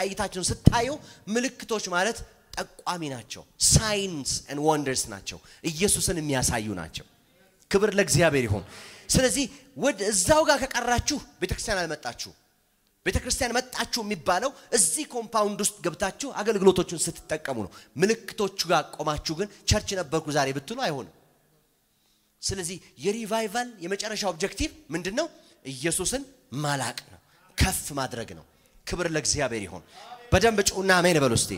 አይታችሁን ስታዩ ምልክቶች ማለት ጠቋሚ ናቸው። signs and wonders ናቸው። ኢየሱስን የሚያሳዩ ናቸው። ክብር ለእግዚአብሔር ይሁን። ስለዚህ እዛው ጋር ከቀራችሁ ቤተክርስቲያን አልመጣችሁ። ቤተክርስቲያን መጣችሁ የሚባለው እዚህ compound ውስጥ ገብታችሁ አገልግሎቶቹን ስትጠቀሙ ነው። ምልክቶቹ ጋር ቆማችሁ ግን church ነበርኩ ዛሬ ብትሉ አይሆንም። ስለዚህ የ revival የመጨረሻ objective ምንድን ነው? ኢየሱስን ማላቅ ነው፣ ከፍ ማድረግ ነው። ክብር ለእግዚአብሔር ይሁን። በደንብ ጩና አሜን በሉ እስቲ።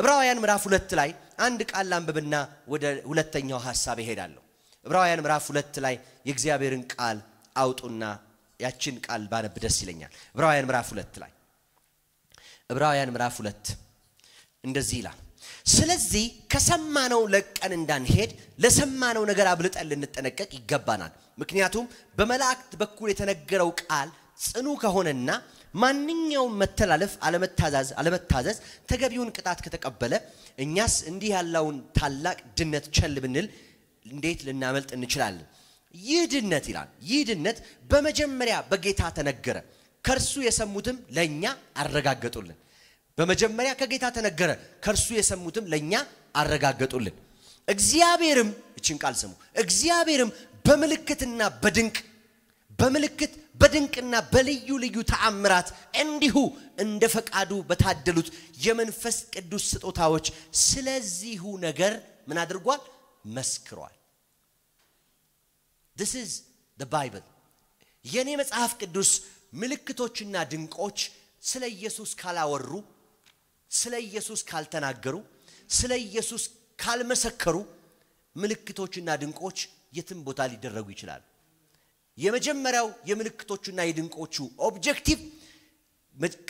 ዕብራውያን ምዕራፍ ሁለት ላይ አንድ ቃል ላንብብና ወደ ሁለተኛው ሀሳብ ይሄዳለሁ። ዕብራውያን ምዕራፍ ሁለት ላይ የእግዚአብሔርን ቃል አውጡና ያችን ቃል ባነብ ደስ ይለኛል። ዕብራውያን ምዕራፍ ሁለት ላይ ዕብራውያን ምዕራፍ ሁለት እንደዚህ ይላል፣ ስለዚህ ከሰማነው ለቀን እንዳንሄድ ለሰማነው ነገር አብልጠን ልንጠነቀቅ ይገባናል። ምክንያቱም በመላእክት በኩል የተነገረው ቃል ጽኑ ከሆነና ማንኛውም መተላለፍ፣ አለመታዘዝ አለመታዘዝ ተገቢውን ቅጣት ከተቀበለ እኛስ እንዲህ ያለውን ታላቅ ድነት ቸል ብንል እንዴት ልናመልጥ እንችላለን? ይህ ድነት ይላል። ይህ ድነት በመጀመሪያ በጌታ ተነገረ፣ ከእርሱ የሰሙትም ለእኛ አረጋገጡልን። በመጀመሪያ ከጌታ ተነገረ፣ ከእርሱ የሰሙትም ለእኛ አረጋገጡልን። እግዚአብሔርም እችን ቃል ስሙ። እግዚአብሔርም በምልክትና በድንቅ በምልክት በድንቅና በልዩ ልዩ ተአምራት እንዲሁ እንደ ፈቃዱ በታደሉት የመንፈስ ቅዱስ ስጦታዎች ስለዚሁ ነገር ምን አድርጓል? መስክሯል። this is the bible የኔ መጽሐፍ ቅዱስ ምልክቶችና ድንቆች ስለ ኢየሱስ ካላወሩ ስለ ኢየሱስ ካልተናገሩ ስለ ኢየሱስ ካልመሰከሩ ምልክቶችና ድንቆች የትም ቦታ ሊደረጉ ይችላሉ። የመጀመሪያው የምልክቶቹና የድንቆቹ objective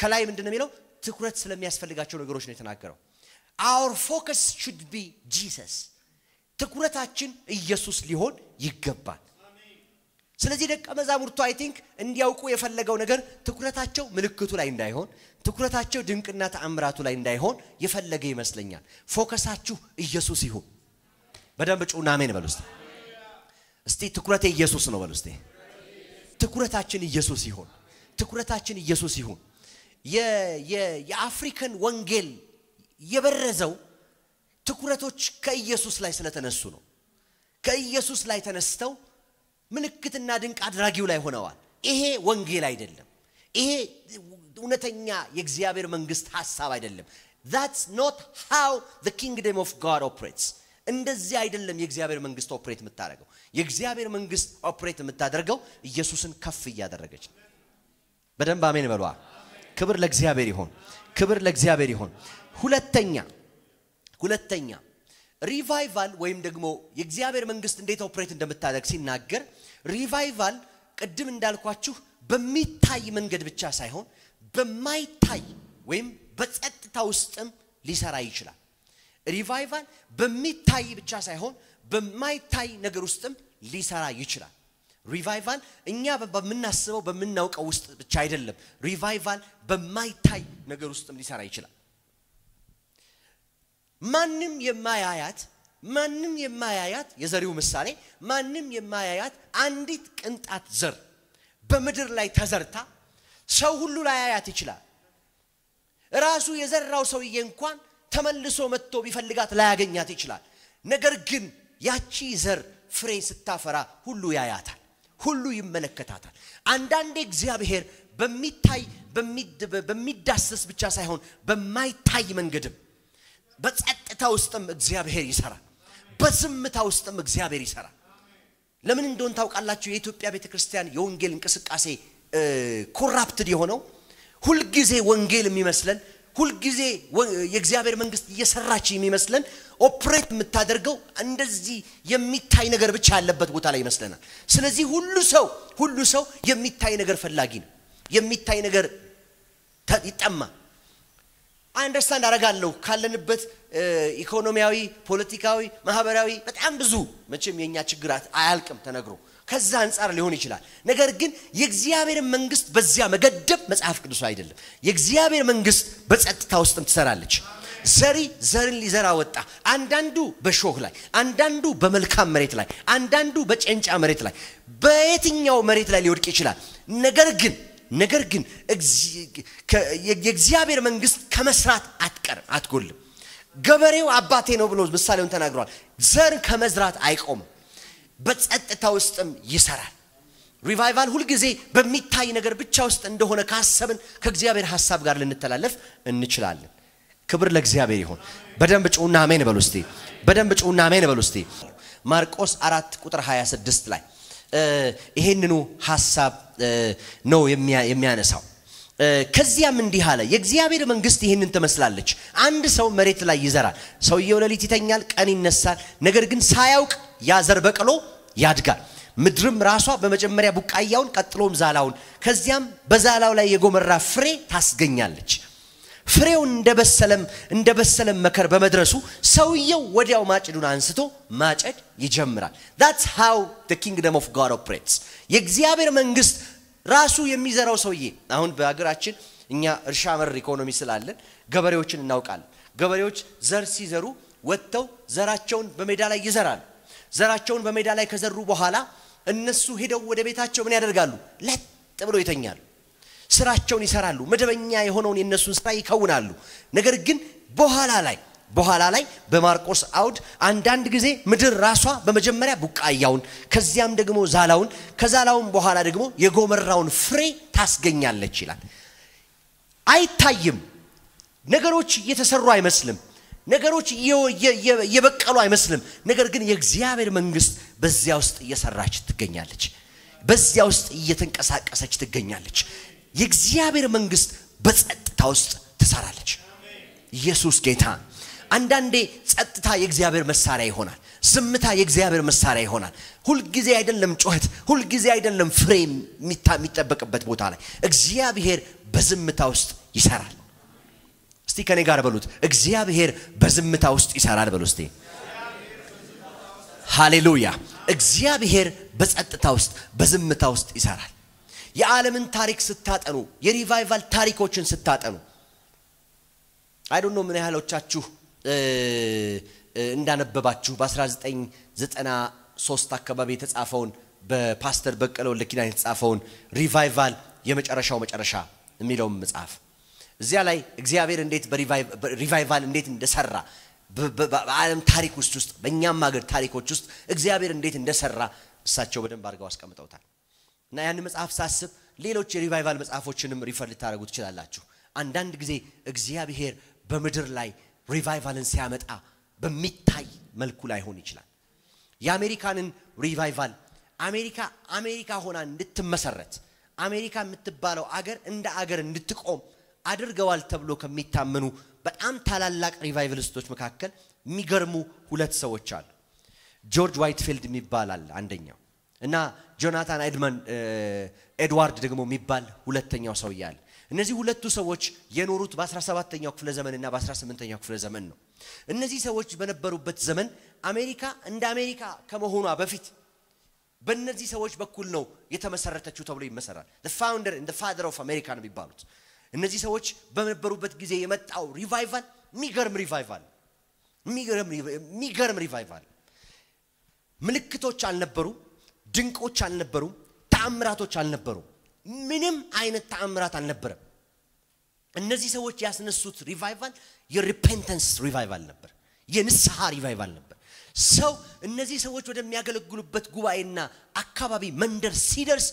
ከላይ ምንድን ነው የሚለው? ትኩረት ስለሚያስፈልጋቸው ነገሮች ነው የተናገረው። our focus should be Jesus፣ ትኩረታችን ኢየሱስ ሊሆን ይገባል። ስለዚህ ደቀ መዛሙርቱ I think እንዲያውቁ የፈለገው ነገር ትኩረታቸው ምልክቱ ላይ እንዳይሆን፣ ትኩረታቸው ድንቅና ተአምራቱ ላይ እንዳይሆን የፈለገ ይመስለኛል። focus አችሁ ኢየሱስ ይሁን። በደንብ ጩኹና አሜን በሉ እስቲ። ትኩረቴ ኢየሱስ ነው በሉ ትኩረታችን ኢየሱስ ይሁን። ትኩረታችን ኢየሱስ ይሁን። የአፍሪካን ወንጌል የበረዘው ትኩረቶች ከኢየሱስ ላይ ስለተነሱ ነው። ከኢየሱስ ላይ ተነስተው ምልክትና ድንቅ አድራጊው ላይ ሆነዋል። ይሄ ወንጌል አይደለም። ይሄ እውነተኛ የእግዚአብሔር መንግስት ሀሳብ አይደለም። that's not how the kingdom of God operates እንደዚህ አይደለም የእግዚአብሔር መንግስት operate የምታደርገው። የእግዚአብሔር መንግስት operate የምታደርገው ኢየሱስን ከፍ እያደረገች ነው። በደንብ አሜን በሏ። ክብር ለእግዚአብሔር ይሆን፣ ክብር ለእግዚአብሔር ይሆን። ሁለተኛ ሁለተኛ revival ወይም ደግሞ የእግዚአብሔር መንግስት እንዴት operate እንደምታደርግ ሲናገር revival ቅድም እንዳልኳችሁ በሚታይ መንገድ ብቻ ሳይሆን በማይታይ ወይም በጸጥታ ውስጥም ሊሰራ ይችላል። revival በሚታይ ብቻ ሳይሆን በማይታይ ነገር ውስጥም ሊሰራ ይችላል። revival እኛ በምናስበው በምናውቀው ውስጥ ብቻ አይደለም። revival በማይታይ ነገር ውስጥም ሊሰራ ይችላል። ማንም የማያያት ማንም የማያያት የዘሪው ምሳሌ ማንም የማያያት አንዲት ቅንጣት ዘር በምድር ላይ ተዘርታ ሰው ሁሉ ላያያት ይችላል። ራሱ የዘራው ሰውዬ እንኳን ተመልሶ መጥቶ ቢፈልጋት ላያገኛት ይችላል። ነገር ግን ያቺ ዘር ፍሬ ስታፈራ ሁሉ ያያታል፣ ሁሉ ይመለከታታል። አንዳንዴ እግዚአብሔር በሚታይ በሚዳሰስ ብቻ ሳይሆን በማይታይ መንገድም በጸጥታ ውስጥም እግዚአብሔር ይሰራል። በዝምታ ውስጥም እግዚአብሔር ይሰራል። ለምን እንደሆን ታውቃላችሁ? የኢትዮጵያ ቤተ ክርስቲያን የወንጌል እንቅስቃሴ corrupted የሆነው ሁልጊዜ ወንጌል የሚመስለን ሁልጊዜ የእግዚአብሔር መንግስት እየሰራች የሚመስለን operate የምታደርገው እንደዚህ የሚታይ ነገር ብቻ ያለበት ቦታ ላይ ይመስለናል። ስለዚህ ሁሉ ሰው ሁሉ ሰው የሚታይ ነገር ፈላጊ ነው። የሚታይ ነገር ይጠማ አንደርስታንድ አደርጋለሁ ካለንበት ኢኮኖሚያዊ፣ ፖለቲካዊ፣ ማህበራዊ በጣም ብዙ መቼም የእኛ ችግራት አያልቅም ተነግሮ ከዛ አንጻር ሊሆን ይችላል። ነገር ግን የእግዚአብሔር መንግስት በዚያ መገደብ መጽሐፍ ቅዱስ አይደለም። የእግዚአብሔር መንግስት በጸጥታ ውስጥም ትሰራለች። ዘሪ ዘርን ሊዘራ ወጣ። አንዳንዱ በሾህ ላይ፣ አንዳንዱ በመልካም መሬት ላይ፣ አንዳንዱ በጨንጫ መሬት ላይ፣ በየትኛው መሬት ላይ ሊወድቅ ይችላል። ነገር ግን ነገር ግን የእግዚአብሔር መንግስት ከመስራት አትቀርም፣ አትጎልም። ገበሬው አባቴ ነው ብሎ ምሳሌውን ተናግሯል። ዘር ከመዝራት አይቆምም፣ በጸጥታ ውስጥም ይሰራል። ሪቫይቫል ሁልጊዜ በሚታይ ነገር ብቻ ውስጥ እንደሆነ ካሰብን ከእግዚአብሔር ሀሳብ ጋር ልንተላለፍ እንችላለን። ክብር ለእግዚአብሔር ይሁን። በደንብ ጩና አሜን በሉ እስቲ። በደንብ ጩና አሜን በሉ እስቲ። ማርቆስ አራት ቁጥር 26 ላይ ይሄንኑ ሀሳብ ነው የሚያነሳው። ከዚያም እንዲህ አለ፣ የእግዚአብሔር መንግስት ይህንን ትመስላለች። አንድ ሰው መሬት ላይ ይዘራል። ሰውየው ሌሊት ይተኛል፣ ቀን ይነሳል። ነገር ግን ሳያውቅ ያ ዘር በቅሎ ያድጋል። ምድርም ራሷ በመጀመሪያ ቡቃያውን ቀጥሎም ዛላውን ከዚያም በዛላው ላይ የጎመራ ፍሬ ታስገኛለች። ፍሬው እንደበሰለም እንደበሰለም መከር በመድረሱ ሰውየው ወዲያው ማጭዱን አንስቶ ማጨድ ይጀምራል። that's how the kingdom of God operates የእግዚአብሔር መንግስት ራሱ የሚዘራው ሰውዬ አሁን በሀገራችን እኛ እርሻ መር ኢኮኖሚ ስላለን ገበሬዎችን እናውቃለን። ገበሬዎች ዘር ሲዘሩ ወጥተው ዘራቸውን በሜዳ ላይ ይዘራሉ። ዘራቸውን በሜዳ ላይ ከዘሩ በኋላ እነሱ ሄደው ወደ ቤታቸው ምን ያደርጋሉ? ለጥ ብለው ይተኛሉ። ስራቸውን ይሰራሉ። መደበኛ የሆነውን የእነሱን ስራ ይከውናሉ። ነገር ግን በኋላ ላይ በኋላ ላይ በማርቆስ አውድ አንዳንድ ጊዜ ምድር ራሷ በመጀመሪያ ቡቃያውን ከዚያም ደግሞ ዛላውን ከዛላውን በኋላ ደግሞ የጎመራውን ፍሬ ታስገኛለች ይላል። አይታይም። ነገሮች እየተሰሩ አይመስልም። ነገሮች እየበቀሉ አይመስልም። ነገር ግን የእግዚአብሔር መንግስት በዚያ ውስጥ እየሰራች ትገኛለች። በዚያ ውስጥ እየተንቀሳቀሰች ትገኛለች። የእግዚአብሔር መንግስት በጸጥታ ውስጥ ትሰራለች። ኢየሱስ ጌታ። አንዳንዴ ጸጥታ የእግዚአብሔር መሳሪያ ይሆናል። ዝምታ የእግዚአብሔር መሳሪያ ይሆናል። ሁልጊዜ አይደለም ጩኸት፣ ሁልጊዜ አይደለም ፍሬ የሚጠበቅበት ቦታ ላይ እግዚአብሔር በዝምታ ውስጥ ይሰራል። እስቲ ከኔ ጋር በሉት፣ እግዚአብሔር በዝምታ ውስጥ ይሰራል በሉ እስቲ። ሃሌሉያ! እግዚአብሔር በጸጥታ ውስጥ በዝምታ ውስጥ ይሰራል። የዓለምን ታሪክ ስታጠኑ፣ የ revival ታሪኮችን ስታጠኑ I don't know ምን ያህሎቻችሁ እንዳነበባችሁ በ1993 አካባቢ የተጻፈውን በፓስተር በቀለ ወልደ ኪዳን የተጻፈውን revival የመጨረሻው መጨረሻ የሚለውን መጽሐፍ እዚያ ላይ እግዚአብሔር እንዴት በ revival እንዴት እንደሰራ በዓለም ታሪክ ውስጥ ውስጥ በእኛም ሀገር ታሪኮች ውስጥ እግዚአብሔር እንዴት እንደሰራ እሳቸው በደንብ አድርገው አስቀምጠውታል። እና ያን መጽሐፍ ሳስብ ሌሎች የ revival መጽሐፎችንም refer ልታደርጉ ትችላላችሁ። አንዳንድ ጊዜ እግዚአብሔር በምድር ላይ revival ን ሲያመጣ በሚታይ መልኩ ላይሆን ይችላል። የአሜሪካንን revival አሜሪካ አሜሪካ ሆና እንድትመሰረት አሜሪካ የምትባለው አገር እንደ አገር እንድትቆም አድርገዋል ተብሎ ከሚታመኑ በጣም ታላላቅ revivalist ኦች መካከል የሚገርሙ ሁለት ሰዎች አሉ። ጆርጅ ዋይትፊልድ የሚባል አለ አንደኛው እና ጆናታን ኤድመን ኤድዋርድ ደግሞ የሚባል ሁለተኛው ሰውዬ አለ። እነዚህ ሁለቱ ሰዎች የኖሩት በ17ኛው ክፍለ ዘመን እና በ18ኛው ክፍለ ዘመን ነው። እነዚህ ሰዎች በነበሩበት ዘመን አሜሪካ እንደ አሜሪካ ከመሆኗ በፊት በእነዚህ ሰዎች በኩል ነው የተመሰረተችው ተብሎ ይመሰከራል። founder father of America ነው የሚባሉት። እነዚህ ሰዎች በነበሩበት ጊዜ የመጣው revival የሚገርም revival የሚገርም revival። ምልክቶች አልነበሩም፣ ድንቆች አልነበሩም፣ ተአምራቶች አልነበሩም። ምንም አይነት ተአምራት አልነበረም። እነዚህ ሰዎች ያስነሱት revival የ repentance revival ነበር፣ የንስሐ revival ነበር። ሰው እነዚህ ሰዎች ወደሚያገለግሉበት ጉባኤና አካባቢ መንደር ሲደርስ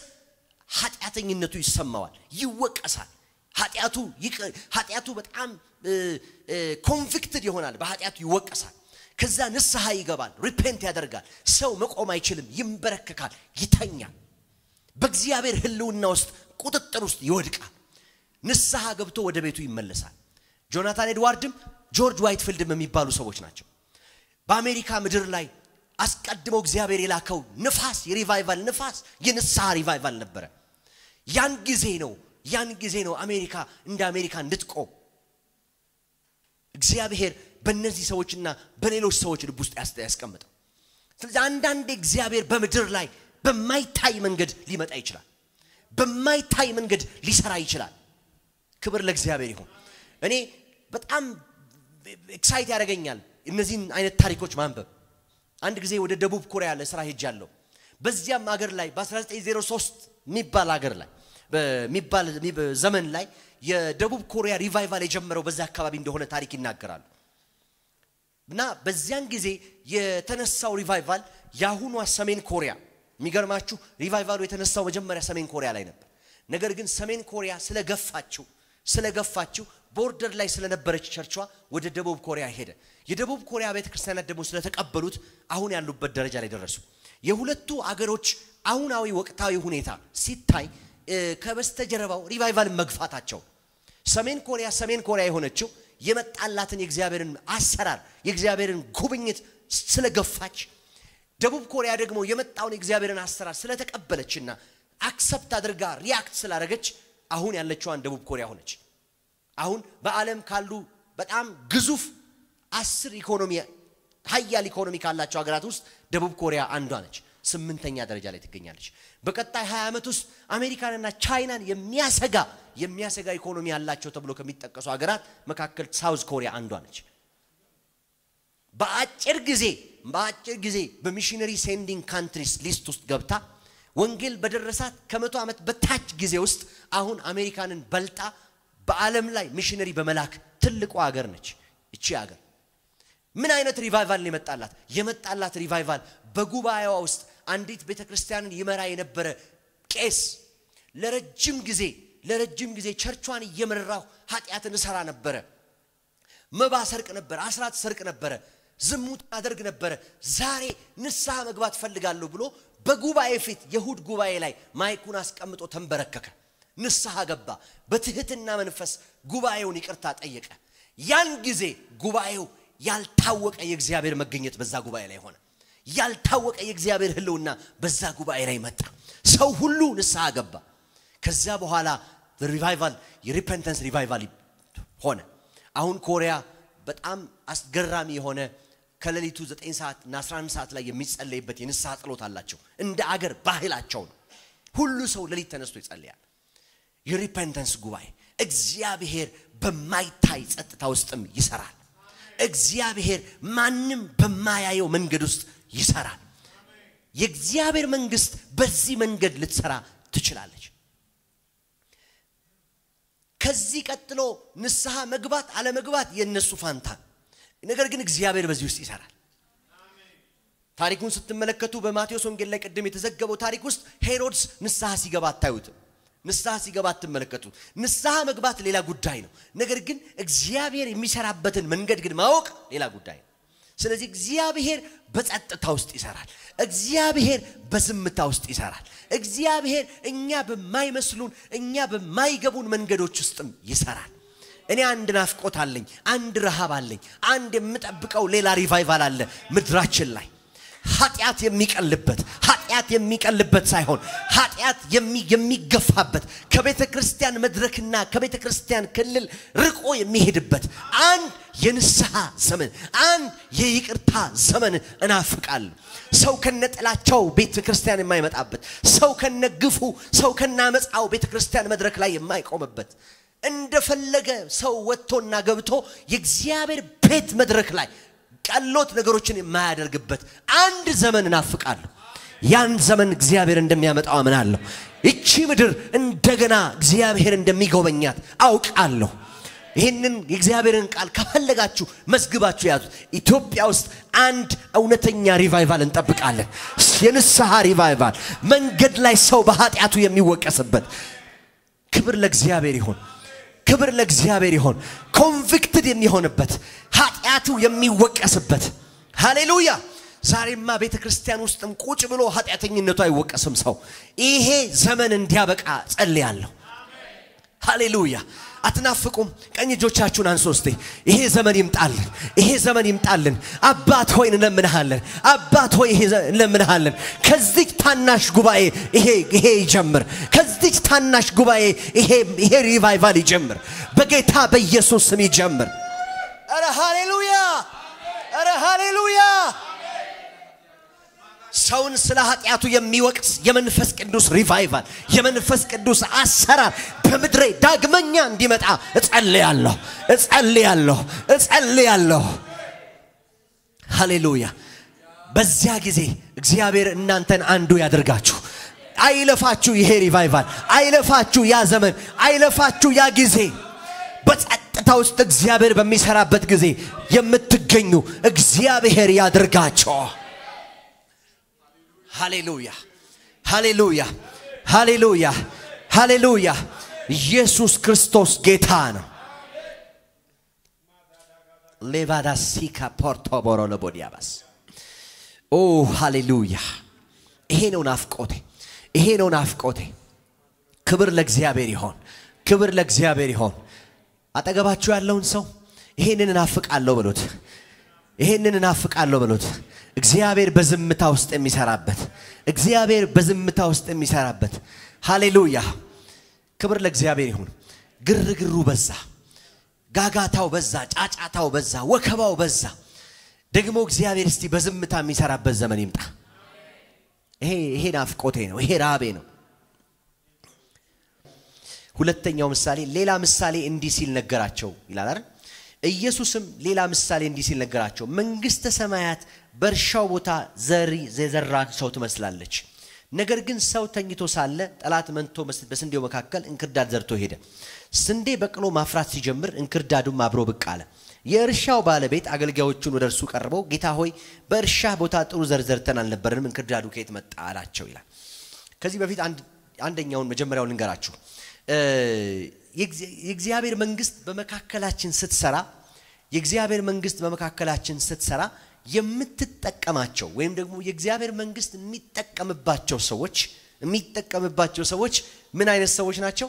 ኃጢአተኝነቱ ይሰማዋል፣ ይወቀሳል። ኃጢአቱ ኃጢአቱ በጣም convicted ይሆናል፣ በኃጢአቱ ይወቀሳል። ከዛ ንስሐ ይገባል፣ repent ያደርጋል። ሰው መቆም አይችልም፣ ይንበረከካል፣ ይተኛል። በእግዚአብሔር ሕልውና ውስጥ ቁጥጥር ውስጥ ይወድቃል። ንስሐ ገብቶ ወደ ቤቱ ይመለሳል። ጆናታን ኤድዋርድም ጆርጅ ዋይትፊልድም የሚባሉ ሰዎች ናቸው። በአሜሪካ ምድር ላይ አስቀድመው እግዚአብሔር የላከው ንፋስ የ revival ንፋስ የንስሐ revival ነበረ። ያን ጊዜ ነው ያን ጊዜ ነው አሜሪካ እንደ አሜሪካ እንድትቆም እግዚአብሔር በእነዚህ ሰዎችና በሌሎች ሰዎች ልብ ውስጥ ያስቀመጠው። ስለዚህ አንዳንዴ እግዚአብሔር በምድር ላይ በማይታይ መንገድ ሊመጣ ይችላል። በማይታይ መንገድ ሊሰራ ይችላል። ክብር ለእግዚአብሔር ይሁን። እኔ በጣም excite ያደርገኛል እነዚህን አይነት ታሪኮች ማንበብ። አንድ ጊዜ ወደ ደቡብ ኮሪያ ለስራ ሄጃለሁ። በዚያም አገር ላይ በ1903 የሚባል አገር ላይ በሚባል ዘመን ላይ የደቡብ ኮሪያ revival የጀመረው በዛ አካባቢ እንደሆነ ታሪክ ይናገራሉ። እና በዚያን ጊዜ የተነሳው revival የአሁኗ ሰሜን ኮሪያ የሚገርማችሁ revival ኡ የተነሳው መጀመሪያ ሰሜን ኮሪያ ላይ ነበር። ነገር ግን ሰሜን ኮሪያ ስለገፋችው ስለገፋችው border ላይ ስለነበረች ቸርቿ ወደ ደቡብ ኮሪያ ሄደ። የደቡብ ኮሪያ ቤተ ክርስቲያናት ደግሞ ስለተቀበሉት አሁን ያሉበት ደረጃ ላይ ደረሱ። የሁለቱ አገሮች አሁናዊ ወቅታዊ ሁኔታ ሲታይ ከበስተጀርባው revival ን መግፋታቸው ሰሜን ኮሪያ ሰሜን ኮሪያ የሆነችው የመጣላትን የእግዚአብሔርን አሰራር የእግዚአብሔርን ጉብኝት ስለገፋች ደቡብ ኮሪያ ደግሞ የመጣውን የእግዚአብሔርን አሰራር ስለተቀበለችና accept አድርጋ react ስላደረገች አሁን ያለችዋን ደቡብ ኮሪያ ሆነች። አሁን በዓለም ካሉ በጣም ግዙፍ አስር ኢኮኖሚ ሀያል ኢኮኖሚ ካላቸው ሀገራት ውስጥ ደቡብ ኮሪያ አንዷ ነች። ስምንተኛ ደረጃ ላይ ትገኛለች። በቀጣይ 20 ዓመት ውስጥ አሜሪካንና ቻይናን የሚያሰጋ የሚያሰጋ ኢኮኖሚ ያላቸው ተብሎ ከሚጠቀሱ ሀገራት መካከል South Korea አንዷ ነች። በአጭር ጊዜ በአጭር ጊዜ በ missionary sending countries list ውስጥ ገብታ ወንጌል በደረሳት ከመቶ ዓመት በታች ጊዜ ውስጥ አሁን አሜሪካንን በልጣ በዓለም ላይ ሚሽነሪ በመላክ ትልቁ ሀገር ነች እቺ ሀገር። ምን አይነት revival ነው የመጣላት? የመጣላት revival በጉባኤዋ ውስጥ አንዲት ቤተ ክርስቲያንን ይመራ የነበረ ቄስ ለረጅም ጊዜ ለረጅም ጊዜ ቸርቿን እየመራሁ ኃጢአትን እሰራ ነበረ፣ መባ ሰርቅ ነበረ፣ አስራት ሰርቅ ነበረ፣ ዝሙት አደርግ ነበረ፣ ዛሬ ንስሐ መግባት ፈልጋለሁ ብሎ በጉባኤ ፊት የእሁድ ጉባኤ ላይ mic ኡን አስቀምጦ ተንበረከከ። ንስሐ ገባ። በትህትና መንፈስ ጉባኤውን ይቅርታ ጠየቀ። ያን ጊዜ ጉባኤው ያልታወቀ የእግዚአብሔር መገኘት በዛ ጉባኤ ላይ ሆነ። ያልታወቀ የእግዚአብሔር ሕልውና በዛ ጉባኤ ላይ መጣ። ሰው ሁሉ ንስሐ ገባ። ከዛ በኋላ revival የ repentance revival ሆነ። አሁን ኮሪያ በጣም አስገራሚ የሆነ ከሌሊቱ 9 ሰዓት እና 11 ሰዓት ላይ የሚጸለይበት የንስሐ ጸሎት አላቸው። እንደ አገር ባህላቸው ነው። ሁሉ ሰው ሌሊት ተነስቶ ይጸልያል። የሪፐንተንስ ጉባኤ እግዚአብሔር በማይታይ ጸጥታ ውስጥም ይሰራል። እግዚአብሔር ማንም በማያየው መንገድ ውስጥ ይሰራል። የእግዚአብሔር መንግስት በዚህ መንገድ ልትሰራ ትችላለች። ከዚህ ቀጥሎ ንስሐ መግባት አለመግባት የነሱ ፋንታ፣ ነገር ግን እግዚአብሔር በዚህ ውስጥ ይሰራል። ታሪኩን ስትመለከቱ በማቴዎስ ወንጌል ላይ ቅድም የተዘገበው ታሪክ ውስጥ ሄሮድስ ንስሐ ሲገባ አታዩትም። ንስሐ ሲገባ አትመለከቱ። ንስሐ መግባት ሌላ ጉዳይ ነው። ነገር ግን እግዚአብሔር የሚሰራበትን መንገድ ግን ማወቅ ሌላ ጉዳይ ነው። ስለዚህ እግዚአብሔር በጸጥታ ውስጥ ይሰራል። እግዚአብሔር በዝምታ ውስጥ ይሰራል። እግዚአብሔር እኛ በማይመስሉን እኛ በማይገቡን መንገዶች ውስጥም ይሰራል። እኔ አንድ ናፍቆት አለኝ፣ አንድ ረሃብ አለኝ፣ አንድ የምጠብቀው ሌላ ሪቫይቫል አለ ምድራችን ላይ ኃጢአት የሚቀልበት ኃጢአት የሚቀልበት ሳይሆን ኃጢአት የሚገፋበት ከቤተ ክርስቲያን መድረክና ከቤተ ክርስቲያን ክልል ርቆ የሚሄድበት አንድ የንስሐ ዘመን አንድ የይቅርታ ዘመን እናፍቃለሁ። ሰው ከነጥላቸው ቤተ ክርስቲያን የማይመጣበት ሰው ከነግፉ ሰው ከናመፃው ቤተ ክርስቲያን መድረክ ላይ የማይቆምበት እንደፈለገ ሰው ወጥቶና ገብቶ የእግዚአብሔር ቤት መድረክ ላይ ቀሎት ነገሮችን የማያደርግበት አንድ ዘመን እናፍቃለሁ። ያን ዘመን እግዚአብሔር እንደሚያመጣው አምናለሁ። ይቺ ምድር እንደገና እግዚአብሔር እንደሚጎበኛት አውቃለሁ። ይህንን የእግዚአብሔርን ቃል ከፈለጋችሁ መዝግባችሁ ያዙት። ኢትዮጵያ ውስጥ አንድ እውነተኛ revival እንጠብቃለን። የንስሐ revival፣ መንገድ ላይ ሰው በኃጢአቱ የሚወቀስበት። ክብር ለእግዚአብሔር ይሁን። ክብር ለእግዚአብሔር ይሆን። ኮንቪክትድ የሚሆንበት ኃጢአቱ የሚወቀስበት ሃሌሉያ። ዛሬማ ቤተ ክርስቲያን ውስጥም ቁጭ ብሎ ኃጢአተኝነቱ አይወቀስም ሰው። ይሄ ዘመን እንዲያበቃ ጸልያለሁ። ሃሌሉያ። አትናፍቁም? ቀኝ እጆቻችሁን አንሶ እስቲ ይሄ ዘመን ይምጣልን፣ ይሄ ዘመን ይምጣልን። አባት ሆይ እንለምንሃለን፣ አባት ሆይ እንለምንሃለን። ከዚች ታናሽ ጉባኤ ይሄ ይሄ ይጀምር። ከዚች ታናሽ ጉባኤ ይሄ ይሄ revival ይጀምር፣ በጌታ በኢየሱስ ስም ይጀምር። ኧረ ሃሌሉያ! ኧረ ሃሌሉያ! ሰውን ስለ ኃጢአቱ የሚወቅስ የመንፈስ ቅዱስ revival የመንፈስ ቅዱስ አሰራር በምድሬ ዳግመኛ እንዲመጣ እጸልያለሁ እጸልያለሁ እጸልያለሁ። ሃሌሉያ። በዚያ ጊዜ እግዚአብሔር እናንተን አንዱ ያደርጋችሁ። አይለፋችሁ ይሄ ሪቫይቫል፣ አይለፋችሁ ያ ዘመን፣ አይለፋችሁ ያ ጊዜ። በጸጥታ ውስጥ እግዚአብሔር በሚሰራበት ጊዜ የምትገኙ እግዚአብሔር ያድርጋቸው። ሃሌሉያ ሃሌሉያ ሃሌሉያ ሃሌሉያ። ኢየሱስ ክርስቶስ ጌታ ነው። ሌቫዳ ሲካ ፖርቶ ቦሮ ለቦዲያባስ ኦ ሃሌሉያ። ይሄ ነው ናፍቆቴ፣ ይሄ ነው ናፍቆቴ። ክብር ለእግዚአብሔር ይሆን፣ ክብር ለእግዚአብሔር ይሆን። አጠገባችሁ ያለውን ሰው ይሄንን እናፍቃለሁ በሉት፣ ይሄንን እናፍቃለሁ በሉት። እግዚአብሔር በዝምታ ውስጥ የሚሰራበት እግዚአብሔር በዝምታ ውስጥ የሚሰራበት ሃሌሉያ ክብር ለእግዚአብሔር ይሁን። ግርግሩ በዛ፣ ጋጋታው በዛ፣ ጫጫታው በዛ፣ ወከባው በዛ። ደግሞ እግዚአብሔር እስቲ በዝምታ የሚሰራበት ዘመን ይምጣ። ይሄ ይሄ ናፍቆቴ ነው። ይሄ ራቤ ነው። ሁለተኛው ምሳሌ ሌላ ምሳሌ እንዲህ ሲል ነገራቸው ይላል አይደል? ኢየሱስም ሌላ ምሳሌ እንዲህ ሲል ነገራቸው፣ መንግሥተ ሰማያት በእርሻው ቦታ ዘሪ የዘራን ሰው ትመስላለች። ነገር ግን ሰው ተኝቶ ሳለ ጠላት መንቶ በስንዴው መካከል እንክርዳድ ዘርቶ ሄደ። ስንዴ በቅሎ ማፍራት ሲጀምር እንክርዳዱም አብሮ ብቅ አለ። የእርሻው ባለቤት አገልጋዮቹን ወደ እርሱ ቀርበው ጌታ ሆይ በእርሻ ቦታ ጥሩ ዘር ዘርተን አልነበርንም፣ እንክርዳዱ ከየት መጣ አላቸው ይላል። ከዚህ በፊት አንደኛውን መጀመሪያውን ልንገራችሁ። የእግዚአብሔር መንግስት በመካከላችን ስትሰራ የእግዚአብሔር መንግስት በመካከላችን ስትሰራ የምትጠቀማቸው ወይም ደግሞ የእግዚአብሔር መንግስት የሚጠቀምባቸው ሰዎች የሚጠቀምባቸው ሰዎች ምን አይነት ሰዎች ናቸው?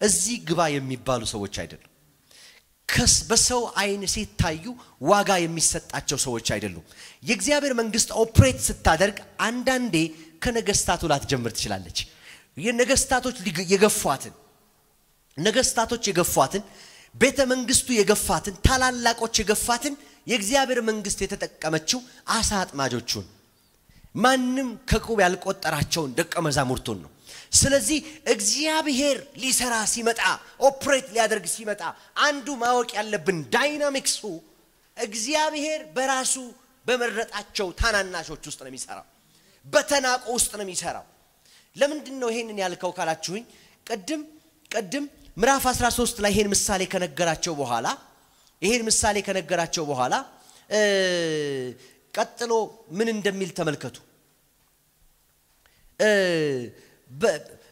እዚህ ግባ የሚባሉ ሰዎች አይደሉም። በሰው አይን ሲታዩ ዋጋ የሚሰጣቸው ሰዎች አይደሉም። የእግዚአብሔር መንግስት ኦፕሬት ስታደርግ አንዳንዴ ከነገስታቱ ላትጀምር ትችላለች። የነገስታቶች የገፏትን ነገስታቶች የገፏትን ቤተ መንግስቱ የገፋትን ታላላቆች የገፋትን የእግዚአብሔር መንግስት የተጠቀመችው አሳ አጥማጆቹን ማንም ከቁብ ያልቆጠራቸውን ደቀ መዛሙርቱን ነው። ስለዚህ እግዚአብሔር ሊሰራ ሲመጣ ኦፕሬት ሊያደርግ ሲመጣ አንዱ ማወቅ ያለብን ዳይናሚክሱ እግዚአብሔር በራሱ በመረጣቸው ታናናሾች ውስጥ ነው የሚሰራው። በተናቆ ውስጥ ነው የሚሰራው። ለምንድን ነው ይሄንን ያልከው ካላችሁኝ ቅድም ቅድም ምዕራፍ 13 ላይ ይሄን ምሳሌ ከነገራቸው በኋላ ይሄን ምሳሌ ከነገራቸው በኋላ ቀጥሎ ምን እንደሚል ተመልከቱ።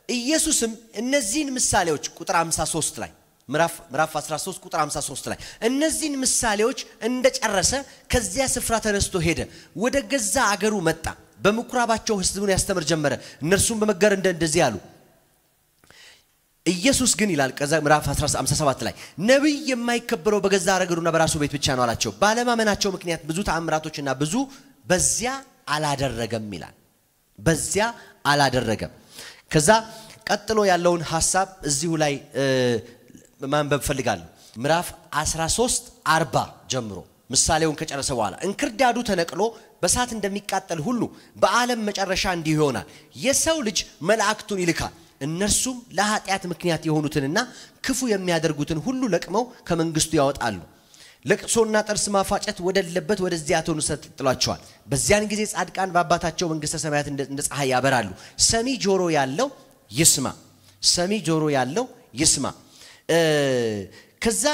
ኢየሱስም እነዚህን ምሳሌዎች ቁጥር 53 ላይ ምዕራፍ 13 ቁጥር 53 ላይ እነዚህን ምሳሌዎች እንደጨረሰ ከዚያ ስፍራ ተነስቶ ሄደ፣ ወደ ገዛ አገሩ መጣ። በምኩራባቸው ሕዝቡን ያስተምር ጀመረ። እነርሱም በመገር እንደዚህ አሉ ኢየሱስ ግን ይላል ከዛ ምዕራፍ 57 ላይ ነቢይ የማይከበረው በገዛ አገሩና በራሱ ቤት ብቻ ነው አላቸው። ባለማመናቸው ምክንያት ብዙ ተአምራቶችና ብዙ በዚያ አላደረገም ይላል። በዚያ አላደረገም። ከዛ ቀጥሎ ያለውን ሀሳብ እዚሁ ላይ ማንበብ ፈልጋለሁ። ምዕራፍ 13 40 ጀምሮ ምሳሌውን ከጨረሰ በኋላ እንክርዳዱ ተነቅሎ በእሳት እንደሚቃጠል ሁሉ በዓለም መጨረሻ እንዲሁ ይሆናል። የሰው ልጅ መላእክቱን ይልካል እነርሱም ለኃጢአት ምክንያት የሆኑትንና ክፉ የሚያደርጉትን ሁሉ ለቅመው ከመንግስቱ ያወጣሉ። ለቅሶና ጥርስ ማፋጨት ወደሌለበት ወደዚያ ውስጥ ጥሏቸዋል። በዚያን ጊዜ ጻድቃን በአባታቸው መንግስተ ሰማያት እንደ ፀሐይ ያበራሉ። ሰሚ ጆሮ ያለው ይስማ፣ ሰሚ ጆሮ ያለው ይስማ። ከዛ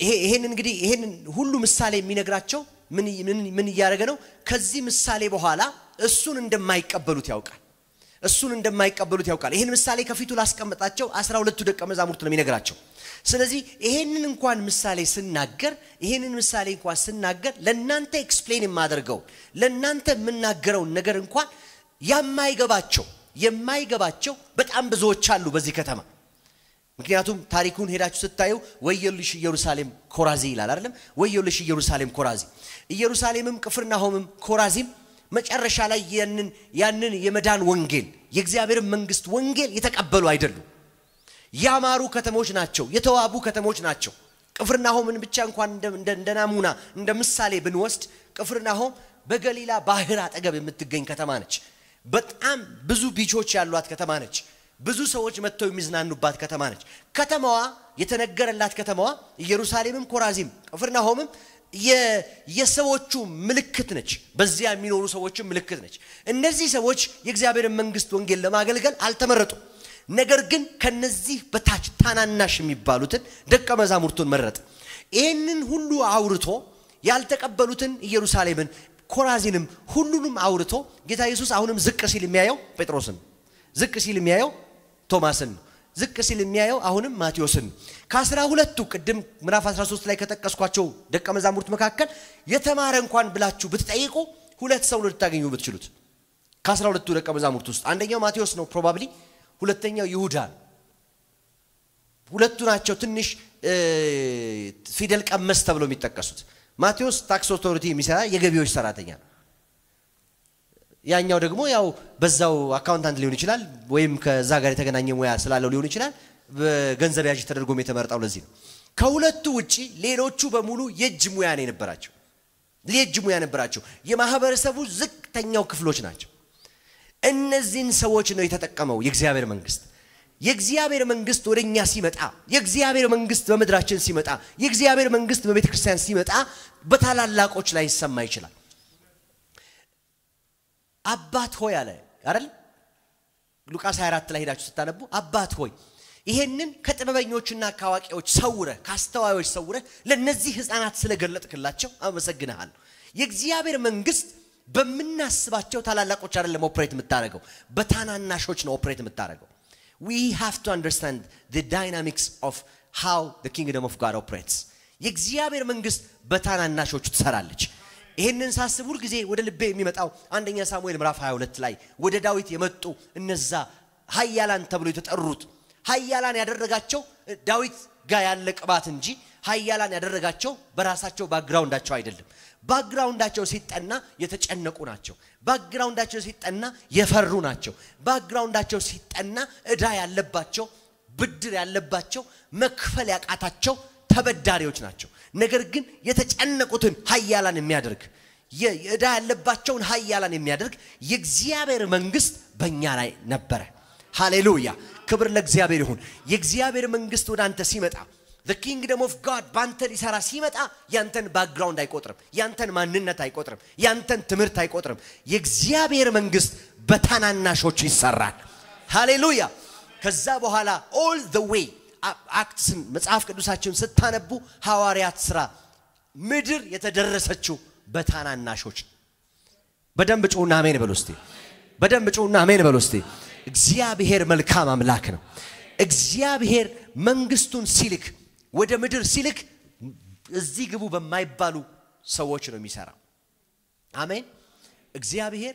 ይሄን እንግዲህ ይሄንን ሁሉ ምሳሌ የሚነግራቸው ምን እያደረገ ነው? ከዚህ ምሳሌ በኋላ እሱን እንደማይቀበሉት ያውቃል እሱን እንደማይቀበሉት ያውቃል። ይህን ምሳሌ ከፊቱ ላስቀመጣቸው አስራ ሁለቱ ደቀ መዛሙርት ነው የሚነግራቸው። ስለዚህ ይሄንን እንኳን ምሳሌ ስናገር ይሄንን ምሳሌ እንኳን ስናገር ለእናንተ explain የማደርገው ለእናንተ የምናገረውን ነገር እንኳን የማይገባቸው የማይገባቸው በጣም ብዙዎች አሉ በዚህ ከተማ። ምክንያቱም ታሪኩን ሄዳችሁ ስታዩ ወዮልሽ ኢየሩሳሌም ኮራዚ ይላል አይደለም? ወዮልሽ ኢየሩሳሌም ኮራዚ። ኢየሩሳሌምም ቅፍርናሆምም ኮራዚም መጨረሻ ላይ ያንን ያንን የመዳን ወንጌል የእግዚአብሔር መንግስት ወንጌል የተቀበሉ አይደሉም። ያማሩ ከተሞች ናቸው፣ የተዋቡ ከተሞች ናቸው። ቅፍርናሆምን ብቻ እንኳን እንደ ናሙና እንደ ምሳሌ ብንወስድ ቅፍርናሆም በገሊላ ባህር አጠገብ የምትገኝ ከተማ ነች። በጣም ብዙ ቢቾች ያሏት ከተማ ነች። ብዙ ሰዎች መጥተው የሚዝናኑባት ከተማ ነች። ከተማዋ የተነገረላት ከተማዋ ኢየሩሳሌምም ኮራዚም ቅፍርናሆምም የሰዎቹ ምልክት ነች። በዚያ የሚኖሩ ሰዎችም ምልክት ነች። እነዚህ ሰዎች የእግዚአብሔርን መንግስት ወንጌል ለማገልገል አልተመረጡም። ነገር ግን ከነዚህ በታች ታናናሽ የሚባሉትን ደቀ መዛሙርቱን መረጠ። ይህንን ሁሉ አውርቶ ያልተቀበሉትን ኢየሩሳሌምን፣ ኮራዚንም ሁሉንም አውርቶ ጌታ ኢየሱስ አሁንም ዝቅ ሲል የሚያየው ጴጥሮስን፣ ዝቅ ሲል የሚያየው ቶማስን ነው። ዝቅ ሲል የሚያየው አሁንም ማቴዎስን ከአስራ ሁለቱ ቅድም ምዕራፍ 13 ላይ ከጠቀስኳቸው ደቀ መዛሙርት መካከል የተማረ እንኳን ብላችሁ ብትጠይቁ ሁለት ሰው ነው ልታገኙ የምትችሉት ከአስራ ሁለቱ ደቀ መዛሙርት ውስጥ አንደኛው ማቴዎስ ነው probably ሁለተኛው ይሁዳ ሁለቱ ናቸው ትንሽ ፊደል ቀመስ ተብለው የሚጠቀሱት። ማቴዎስ tax authority የሚሰራ የገቢዎች ሰራተኛ ነው ያኛው ደግሞ ያው በዛው accountant ሊሆን ይችላል ወይም ከዛ ጋር የተገናኘ ሙያ ስላለው ሊሆን ይችላል። በገንዘብ ያዥ ተደርጎም የተመረጠው ለዚህ ነው። ከሁለቱ ውጪ ሌሎቹ በሙሉ የእጅ ሙያ ነው የነበራቸው። የእጅ ሙያ ነበራቸው። የማህበረሰቡ ዝቅተኛው ክፍሎች ናቸው። እነዚህን ሰዎች ነው የተጠቀመው የእግዚአብሔር መንግስት። የእግዚአብሔር መንግስት ወደ እኛ ሲመጣ፣ የእግዚአብሔር መንግስት በምድራችን ሲመጣ፣ የእግዚአብሔር መንግስት በቤተ ክርስቲያን ሲመጣ በታላላቆች ላይ ይሰማ ይችላል። አባት ሆይ አለ አይደል? ሉቃስ 24 ላይ ሄዳችሁ ስታነቡ አባት ሆይ ይሄንን ከጥበበኞችና ከአዋቂዎች ሰውረ ከአስተዋዮች ሰውረ ለነዚህ ህፃናት ስለገለጥክላቸው አመሰግንሃለሁ። የእግዚአብሔር መንግስት በምናስባቸው ታላላቆች አይደለም ኦፕሬት የምታደርገው፣ በታናናሾች ነው operate የምታደርገው። We have to understand the dynamics of how the kingdom of God operates። የእግዚአብሔር መንግስት በታናናሾቹ ትሰራለች። ይህንን ሳስብ ሁል ጊዜ ወደ ልቤ የሚመጣው አንደኛ ሳሙኤል ምዕራፍ 22 ላይ ወደ ዳዊት የመጡ እነዛ ሀያላን ተብሎ የተጠሩት ሀያላን ያደረጋቸው ዳዊት ጋር ያለ ቅባት እንጂ ሀያላን ያደረጋቸው በራሳቸው background ኣቸው አይደለም። background ኣቸው ሲጠና የተጨነቁ ናቸው። ባክግራውንዳቸው ሲጠና የፈሩ ናቸው። ባክግራውንዳቸው ሲጠና ዕዳ ያለባቸው፣ ብድር ያለባቸው፣ መክፈል ያቃታቸው ተበዳሪዎች ናቸው። ነገር ግን የተጨነቁትን ሀያላን የሚያደርግ የዕዳ ያለባቸውን ሀያላን የሚያደርግ የእግዚአብሔር መንግስት በእኛ ላይ ነበረ። ሃሌሉያ! ክብር ለእግዚአብሔር ይሁን። የእግዚአብሔር መንግስት ወደ አንተ ሲመጣ kingdom of God በአንተ ሊሰራ ሲመጣ ያንተን background አይቆጥርም፣ ያንተን ማንነት አይቆጥርም፣ ያንተን ትምህርት አይቆጥርም። የእግዚአብሔር መንግስት በታናናሾች ይሰራል። ሃሌሉያ! ከዛ በኋላ all the way Acts ን መጽሐፍ ቅዱሳችሁን ስታነቡ ሐዋርያት ሥራ ምድር የተደረሰችው በታናናሾች በደንብ ጩና አሜን በሉ እስቲ። በደንብ ጩና አሜን በሉ እስቲ። እግዚአብሔር መልካም አምላክ ነው። እግዚአብሔር መንግስቱን ሲልክ ወደ ምድር ሲልክ እዚህ ግቡ በማይባሉ ሰዎች ነው የሚሰራው። አሜን። እግዚአብሔር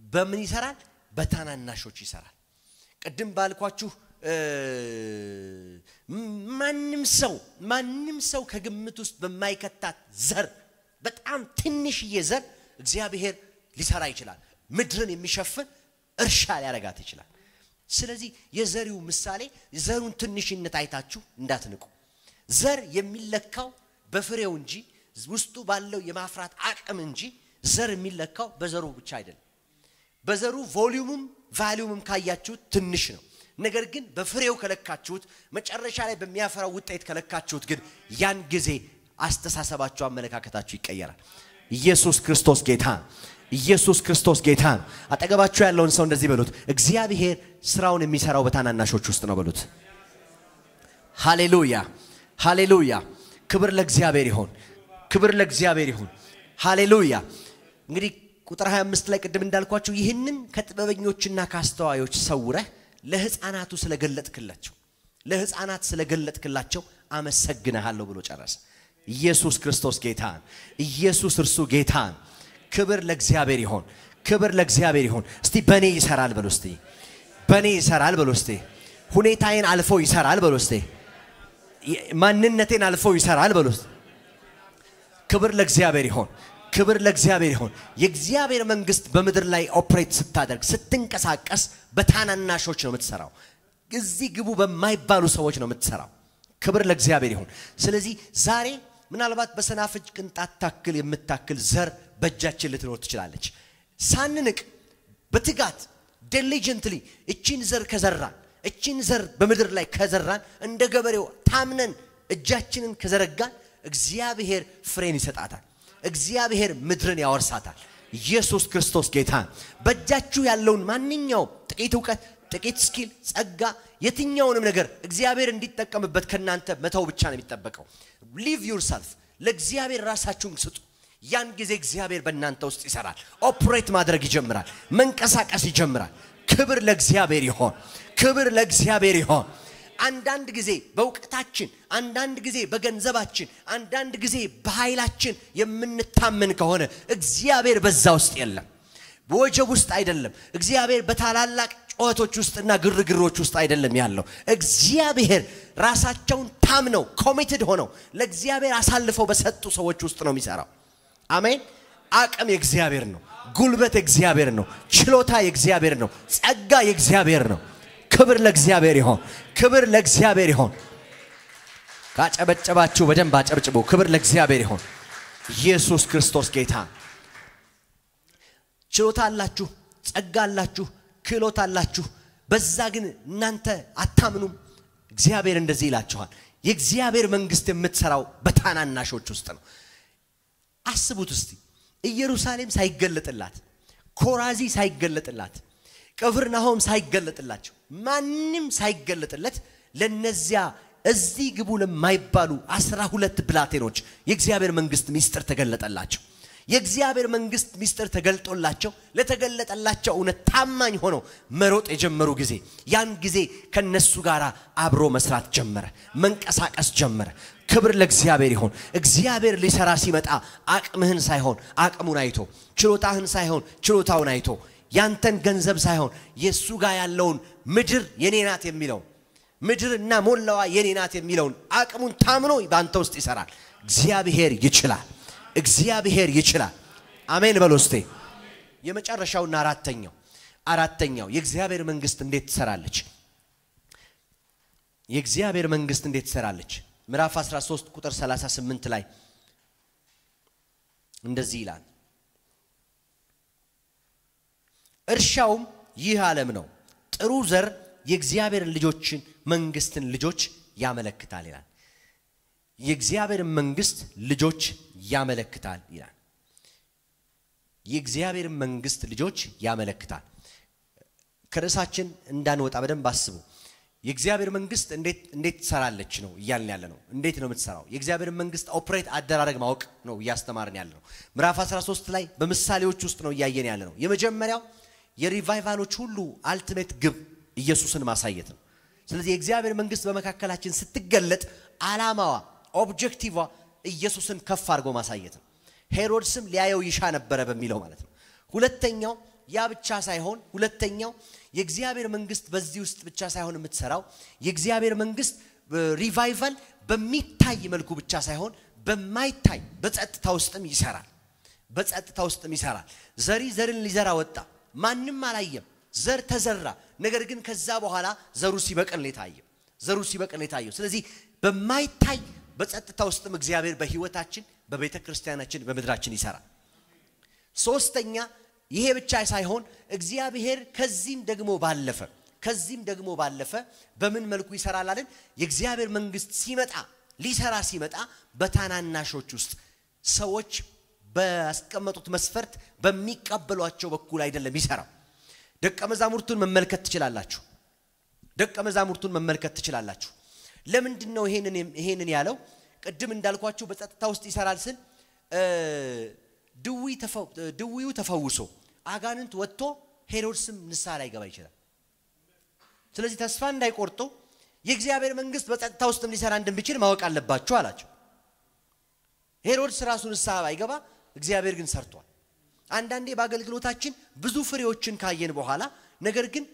በምን ይሰራል? በታናናሾች ይሰራል። ቅድም ባልኳችሁ ማንም ሰው ማንም ሰው ከግምት ውስጥ በማይከታት ዘር በጣም ትንሽዬ ዘር እግዚአብሔር ሊሰራ ይችላል። ምድርን የሚሸፍን እርሻ ሊያረጋት ይችላል። ስለዚህ የዘሪው ምሳሌ ዘሩን ትንሽነት አይታችሁ እንዳትንቁ። ዘር የሚለካው በፍሬው እንጂ ውስጡ ባለው የማፍራት አቅም እንጂ ዘር የሚለካው በዘሩ ብቻ አይደለም። በዘሩ volume ም value ም ካያችሁት ትንሽ ነው። ነገር ግን በፍሬው ከለካችሁት፣ መጨረሻ ላይ በሚያፈራው ውጤት ከለካችሁት ግን ያን ጊዜ አስተሳሰባችሁ፣ አመለካከታችሁ ይቀየራል። ኢየሱስ ክርስቶስ ጌታ ኢየሱስ ክርስቶስ ጌታ ነው። አጠገባችሁ ያለውን ሰው እንደዚህ በሉት፣ እግዚአብሔር ስራውን የሚሰራው በታናናሾች ውስጥ ነው በሉት። ሃሌሉያ ሃሌሉያ። ክብር ለእግዚአብሔር ይሆን፣ ክብር ለእግዚአብሔር ይሁን። ሃሌሉያ። እንግዲህ ቁጥር 25 ላይ ቅድም እንዳልኳችሁ ይህንን ከጥበበኞችና ከአስተዋዮች ሰውረህ ለህፃናቱ ስለገለጥክላቸው ለህፃናት ስለገለጥክላቸው አመሰግንሃለሁ ብሎ ጨረሰ። ኢየሱስ ክርስቶስ ጌታ ነው። ኢየሱስ እርሱ ጌታ ነው። ክብር ለእግዚአብሔር ይሆን፣ ክብር ለእግዚአብሔር ይሆን። እስቲ በእኔ ይሰራል በሎ እስቲ፣ በእኔ ይሰራል በሎ እስቲ፣ ሁኔታዬን አልፎ ይሰራል በሎ እስቲ፣ ማንነቴን አልፎ ይሰራል እስቲ። ክብር ለእግዚአብሔር ይሆን፣ ክብር ለእግዚአብሔር ይሆን። የእግዚአብሔር መንግስት በምድር ላይ ኦፕሬት ስታደርግ ስትንቀሳቀስ በታናናሾች ነው የምትሰራው። እዚህ ግቡ በማይባሉ ሰዎች ነው የምትሰራው። ክብር ለእግዚአብሔር ይሁን። ስለዚህ ዛሬ ምናልባት በሰናፍጭ ቅንጣት ታክል የምታክል ዘር በእጃችን ልትኖር ትችላለች። ሳንንቅ በትጋት diligently እቺን ዘር ከዘራን እቺን ዘር በምድር ላይ ከዘራን እንደ ገበሬው ታምነን እጃችንን ከዘረጋን እግዚአብሔር ፍሬን ይሰጣታል። እግዚአብሔር ምድርን ያወርሳታል። ኢየሱስ ክርስቶስ ጌታ። በእጃችሁ ያለውን ማንኛውም ጥቂት እውቀት፣ ጥቂት skill፣ ጸጋ፣ የትኛውንም ነገር እግዚአብሔር እንዲጠቀምበት ከእናንተ መተው ብቻ ነው የሚጠበቀው። leave yourself ለእግዚአብሔር ራሳችሁን ስጡ። ያን ጊዜ እግዚአብሔር በእናንተ ውስጥ ይሰራል። operate ማድረግ ይጀምራል። መንቀሳቀስ ይጀምራል። ክብር ለእግዚአብሔር ይሆን። ክብር ለእግዚአብሔር ይሆን። አንዳንድ ጊዜ በእውቀታችን፣ አንዳንድ ጊዜ በገንዘባችን፣ አንዳንድ ጊዜ በኃይላችን የምንታመን ከሆነ እግዚአብሔር በዛ ውስጥ የለም። በወጀብ ውስጥ አይደለም። እግዚአብሔር በታላላቅ ጩኸቶች ውስጥና ግርግሮች ውስጥ አይደለም ያለው። እግዚአብሔር ራሳቸውን ታምነው ኮሚትድ ሆነው ለእግዚአብሔር አሳልፈው በሰጡ ሰዎች ውስጥ ነው የሚሰራው። አሜን። አቅም የእግዚአብሔር ነው። ጉልበት የእግዚአብሔር ነው። ችሎታ የእግዚአብሔር ነው። ጸጋ የእግዚአብሔር ነው። ክብር ለእግዚአብሔር ይሆን። ክብር ለእግዚአብሔር ይሆን። ካጨበጨባችሁ በደንብ አጨብጭቡ። ክብር ለእግዚአብሔር ይሆን። ኢየሱስ ክርስቶስ ጌታ። ችሎታ አላችሁ፣ ጸጋ አላችሁ፣ ክህሎት አላችሁ። በዛ ግን እናንተ አታምኑም። እግዚአብሔር እንደዚህ ይላችኋል። የእግዚአብሔር መንግስት የምትሰራው በታናናሾች ውስጥ ነው። አስቡት እስቲ ኢየሩሳሌም ሳይገለጥላት፣ ኮራዚ ሳይገለጥላት፣ ቅፍርናሆም ሳይገለጥላቸው፣ ማንም ሳይገለጥለት ለነዚያ እዚህ ግቡ ለማይባሉ አስራ ሁለት ብላቴኖች የእግዚአብሔር መንግስት ሚስጥር ተገለጠላቸው። የእግዚአብሔር መንግስት ሚስጥር ተገልጦላቸው ለተገለጠላቸው እውነት ታማኝ ሆነው መሮጥ የጀመሩ ጊዜ ያን ጊዜ ከነሱ ጋር አብሮ መስራት ጀመረ፣ መንቀሳቀስ ጀመረ። ክብር ለእግዚአብሔር ይሆን። እግዚአብሔር ሊሰራ ሲመጣ አቅምህን ሳይሆን አቅሙን አይቶ፣ ችሎታህን ሳይሆን ችሎታውን አይቶ፣ ያንተን ገንዘብ ሳይሆን የእሱ ጋር ያለውን ምድር የኔ ናት የሚለውን ምድርና ሞላዋ የኔ ናት የሚለውን አቅሙን ታምኖ በአንተ ውስጥ ይሰራል። እግዚአብሔር ይችላል። እግዚአብሔር ይችላል። አሜን በሎ እስቴ። የመጨረሻውና አራተኛው አራተኛው የእግዚአብሔር መንግስት እንዴት ትሰራለች? የእግዚአብሔር መንግስት እንዴት ትሰራለች? ምዕራፍ 13 ቁጥር 38 ላይ እንደዚህ ይላል፣ እርሻውም ይህ ዓለም ነው፣ ጥሩ ዘር የእግዚአብሔር ልጆችን መንግስትን ልጆች ያመለክታል ይላል። የእግዚአብሔር መንግስት ልጆች ያመለክታል ይላል። የእግዚአብሔር መንግስት ልጆች ያመለክታል። ከርዕሳችን እንዳንወጣ በደንብ አስቡ። የእግዚአብሔር መንግስት እንዴት ትሰራለች ነው እያልን ያለ ነው። እንዴት ነው የምትሰራው? የእግዚአብሔር መንግስት ኦፕሬት አደራረግ ማወቅ ነው እያስተማርን ያለ ነው። ምዕራፍ 13 ላይ በምሳሌዎች ውስጥ ነው እያየን ያለ ነው። የመጀመሪያው የ revival ኦች ሁሉ ultimate ግብ ኢየሱስን ማሳየት ነው። ስለዚህ የእግዚአብሔር መንግስት በመካከላችን ስትገለጥ ዓላማዋ objective ኧ ኢየሱስን ከፍ አድርጎ ማሳየት ነው። ሄሮድስም ሊያየው ይሻ ነበረ በሚለው ማለት ነው። ሁለተኛው ያ ብቻ ሳይሆን ሁለተኛው የእግዚአብሔር መንግስት በዚህ ውስጥ ብቻ ሳይሆን የምትሰራው የእግዚአብሔር መንግስት ሪቫይቫል በሚታይ መልኩ ብቻ ሳይሆን በማይታይ በጸጥታ ውስጥም ይሰራል። በጸጥታ ውስጥም ይሰራል። ዘሪ ዘርን ሊዘራ ወጣ፣ ማንም አላየም። ዘር ተዘራ። ነገር ግን ከዛ በኋላ ዘሩ ሲበቅል ነው የታየው። ዘሩ ሲበቅል ነው የታየው። ስለዚህ በማይታይ በጸጥታ ውስጥም እግዚአብሔር በህይወታችን፣ በቤተ ክርስቲያናችን፣ በምድራችን ይሰራል። ሶስተኛ ይሄ ብቻ ሳይሆን እግዚአብሔር ከዚህም ደግሞ ባለፈ ከዚህም ደግሞ ባለፈ በምን መልኩ ይሰራል አለን? የእግዚአብሔር መንግስት ሲመጣ ሊሰራ ሲመጣ በታናናሾች ውስጥ ሰዎች ባስቀመጡት መስፈርት በሚቀበሏቸው በኩል አይደለም ይሰራው። ደቀ መዛሙርቱን መመልከት ትችላላችሁ። ደቀ መዛሙርቱን መመልከት ትችላላችሁ። ለምንድን ነው ይሄንን ያለው? ቅድም እንዳልኳችሁ በጸጥታ ውስጥ ይሰራል ስል ድዊው ተፈውሶ አጋንንት ወጥቶ ሄሮድስም ንስሐ ላይገባ ይችላል። ስለዚህ ተስፋ እንዳይቆርጡ የእግዚአብሔር መንግስት በጸጥታ ውስጥም ሊሰራ እንደሚችል ማወቅ አለባችሁ አላቸው። ሄሮድስ ራሱ ንስሐ ባይገባ እግዚአብሔር ግን ሰርቷል። አንዳንዴ በአገልግሎታችን ብዙ ፍሬዎችን ካየን በኋላ ነገር ግን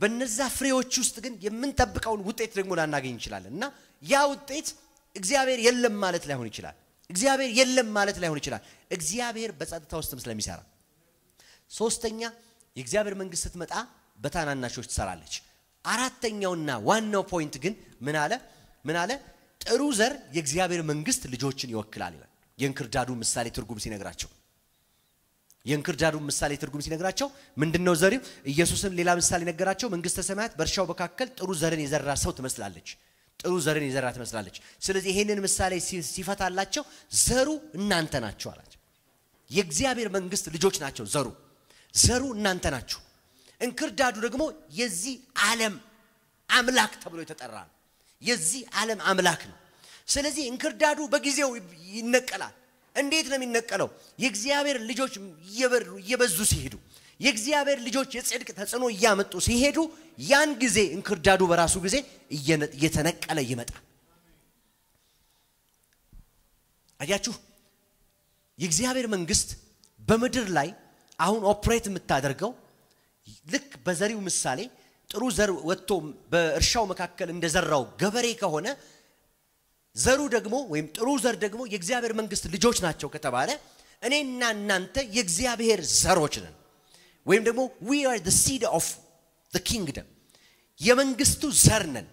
በነዛ ፍሬዎች ውስጥ ግን የምንጠብቀውን ውጤት ደግሞ ላናገኝ እንችላለን እና ያ ውጤት እግዚአብሔር የለም ማለት ላይሆን ይችላል። እግዚአብሔር የለም ማለት ላይሆን ይችላል። እግዚአብሔር በጸጥታ ውስጥም ስለሚሰራ። ሶስተኛ የእግዚአብሔር መንግስት ስትመጣ በታናናሾች ትሰራለች። አራተኛውና ዋናው point ግን ምን አለ? ምን አለ? ጥሩ ዘር የእግዚአብሔር መንግስት ልጆችን ይወክላል ይላል። የእንክርዳዱ ምሳሌ ትርጉም ሲነግራቸው የእንክርዳዱ ምሳሌ ትርጉም ሲነግራቸው ምንድነው ዘሪው? ኢየሱስም ሌላ ምሳሌ ነገራቸው። መንግስተ ሰማያት በእርሻው መካከል ጥሩ ዘርን የዘራ ሰው ትመስላለች። ጥሩ ዘርን የዘራ ትመስላለች። ስለዚህ ይሄንን ምሳሌ ሲፈታላቸው ዘሩ እናንተ ናቸው አላቸው። የእግዚአብሔር መንግስት ልጆች ናቸው። ዘሩ ዘሩ እናንተ ናችሁ። እንክርዳዱ ደግሞ የዚህ ዓለም አምላክ ተብሎ የተጠራ ነው። የዚህ ዓለም አምላክ ነው። ስለዚህ እንክርዳዱ በጊዜው ይነቀላል። እንዴት ነው የሚነቀለው? የእግዚአብሔር ልጆች እየበዙ ሲሄዱ የእግዚአብሔር ልጆች የጽድቅ ተጽዕኖ እያመጡ ሲሄዱ ያን ጊዜ እንክርዳዱ በራሱ ጊዜ እየተነቀለ ይመጣል። አያችሁ፣ የእግዚአብሔር መንግስት በምድር ላይ አሁን ኦፕሬት የምታደርገው ልክ በዘሪው ምሳሌ ጥሩ ዘር ወጥቶ በእርሻው መካከል እንደዘራው ገበሬ ከሆነ ዘሩ ደግሞ ወይም ጥሩ ዘር ደግሞ የእግዚአብሔር መንግስት ልጆች ናቸው ከተባለ እኔና እናንተ የእግዚአብሔር ዘሮች ነን። ወይም ደግሞ we are the seed of the kingdom የመንግስቱ ዘር ነን።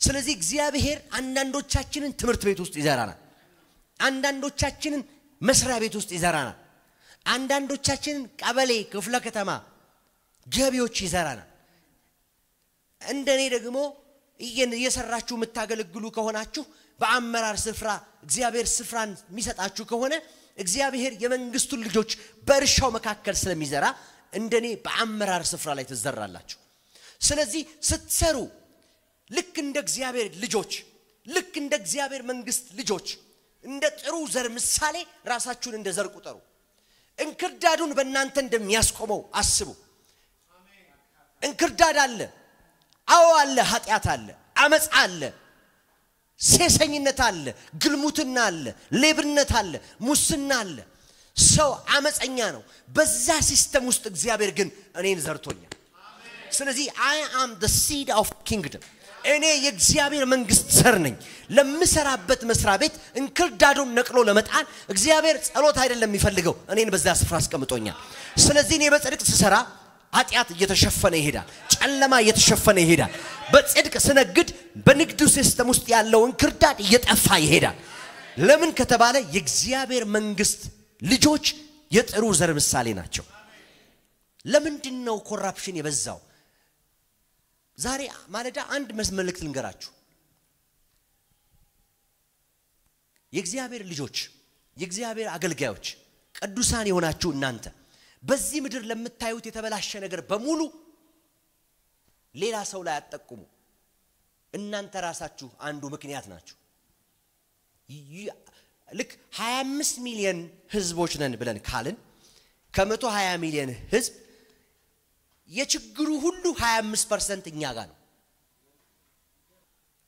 ስለዚህ እግዚአብሔር አንዳንዶቻችንን ትምህርት ቤት ውስጥ ይዘራናል። አንዳንዶቻችንን መስሪያ ቤት ውስጥ ይዘራናል። አንዳንዶቻችንን ቀበሌ፣ ክፍለ ከተማ፣ ገቢዎች ይዘራናል። እንደኔ ደግሞ እየሰራችሁ የምታገለግሉ ከሆናችሁ በአመራር ስፍራ እግዚአብሔር ስፍራን የሚሰጣችሁ ከሆነ እግዚአብሔር የመንግስቱን ልጆች በእርሻው መካከል ስለሚዘራ እንደኔ በአመራር ስፍራ ላይ ትዘራላችሁ። ስለዚህ ስትሰሩ ልክ እንደ እግዚአብሔር ልጆች ልክ እንደ እግዚአብሔር መንግስት ልጆች እንደ ጥሩ ዘር ምሳሌ ራሳችሁን እንደ ዘር ቁጠሩ። እንክርዳዱን በእናንተ እንደሚያስቆመው አስቡ። እንክርዳድ አለ፣ አዎ አለ፣ ኃጢአት አለ፣ አመፃ አለ፣ ሴሰኝነት አለ፣ ግልሙትና አለ፣ ሌብነት አለ፣ ሙስና አለ። ሰው አመፀኛ ነው። በዛ system ውስጥ እግዚአብሔር ግን እኔን ዘርቶኛል። ስለዚህ I am the seed of kingdom እኔ የእግዚአብሔር መንግስት ዘር ነኝ። ለምሰራበት መስሪያ ቤት እንክርዳዱን ነቅሎ ለመጣል እግዚአብሔር ጸሎት አይደለም የሚፈልገው፣ እኔን በዛ ስፍራ አስቀምጦኛል። ስለዚህ እኔ በጽድቅ ስሰራ ኃጢአት እየተሸፈነ ይሄዳል፣ ጨለማ እየተሸፈነ ይሄዳል። በጽድቅ ስነግድ በንግዱ system ውስጥ ያለው እንክርዳድ እየጠፋ ይሄዳል። ለምን ከተባለ የእግዚአብሔር መንግስት ልጆች የጥሩ ዘር ምሳሌ ናቸው። ለምንድን ነው corruption የበዛው? ዛሬ ማለዳ አንድ መልእክት ልንገራችሁ። የእግዚአብሔር ልጆች፣ የእግዚአብሔር አገልጋዮች፣ ቅዱሳን የሆናችሁ እናንተ በዚህ ምድር ለምታዩት የተበላሸ ነገር በሙሉ ሌላ ሰው ላይ አትጠቁሙ። እናንተ ራሳችሁ አንዱ ምክንያት ናችሁ። ልክ 25 ሚሊዮን ህዝቦች ነን ብለን ካልን ከመቶ 20 ሚሊዮን ህዝብ የችግሩ ሁሉ 25 percent እኛ ጋር ነው።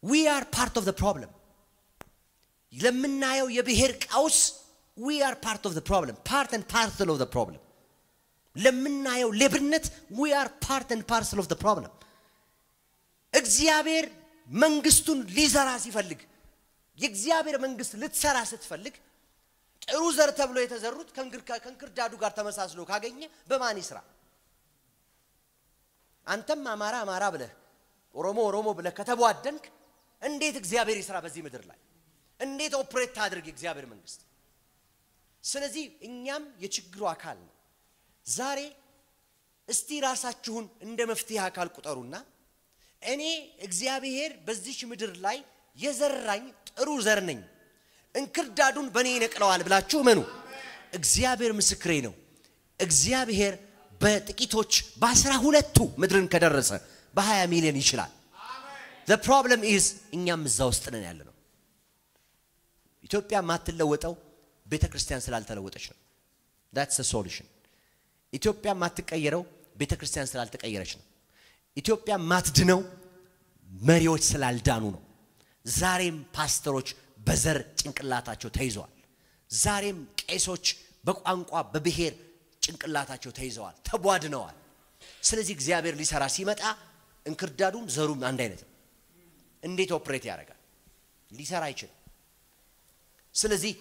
we are part of problem። ለምናየው የብሔር ቀውስ we are part of problem part and parcel of problem። ለምናየው ሌብነት we are part and parcel of problem። እግዚአብሔር መንግስቱን ሊዘራ ሲፈልግ የእግዚአብሔር መንግስት ልትሰራ ስትፈልግ ጥሩ ዘር ተብሎ የተዘሩት ከእንክርዳዱ ጋር ተመሳስሎ ካገኘ በማን ይስራ? አንተም አማራ አማራ ብለህ ኦሮሞ ኦሮሞ ብለህ ከተቧደንክ እንዴት እግዚአብሔር ይስራ በዚህ ምድር ላይ? እንዴት ኦፕሬት ታድርግ የእግዚአብሔር መንግስት? ስለዚህ እኛም የችግሩ አካል ነው። ዛሬ እስቲ ራሳችሁን እንደ መፍትሄ አካል ቁጠሩና እኔ እግዚአብሔር በዚች ምድር ላይ የዘራኝ ጥሩ ዘር ነኝ፣ እንክርዳዱን በእኔ ይነቅለዋል ብላችሁ እመኑ። እግዚአብሔር ምስክሬ ነው። እግዚአብሔር በጥቂቶች በአስራ ሁለቱ ምድርን ከደረሰ በሀያ ሚሊዮን ይችላል። the problem is እኛም እዛ ውስጥ ነን ያለ ነው። ኢትዮጵያ የማትለወጠው ቤተ ክርስቲያን ስላልተለወጠች ነው። the solution ኢትዮጵያ የማትቀየረው ቤተ ክርስቲያን ስላልተቀየረች ነው። ኢትዮጵያ የማትድነው መሪዎች ስላልዳኑ ነው። ዛሬም ፓስተሮች በዘር ጭንቅላታቸው ተይዘዋል። ዛሬም ቄሶች በቋንቋ በብሔር ጭንቅላታቸው ተይዘዋል፣ ተቧድነዋል። ስለዚህ እግዚአብሔር ሊሰራ ሲመጣ እንክርዳዱም ዘሩም አንድ አይነት ነው። እንዴት operate ያደርጋል? ሊሰራ አይችልም። ስለዚህ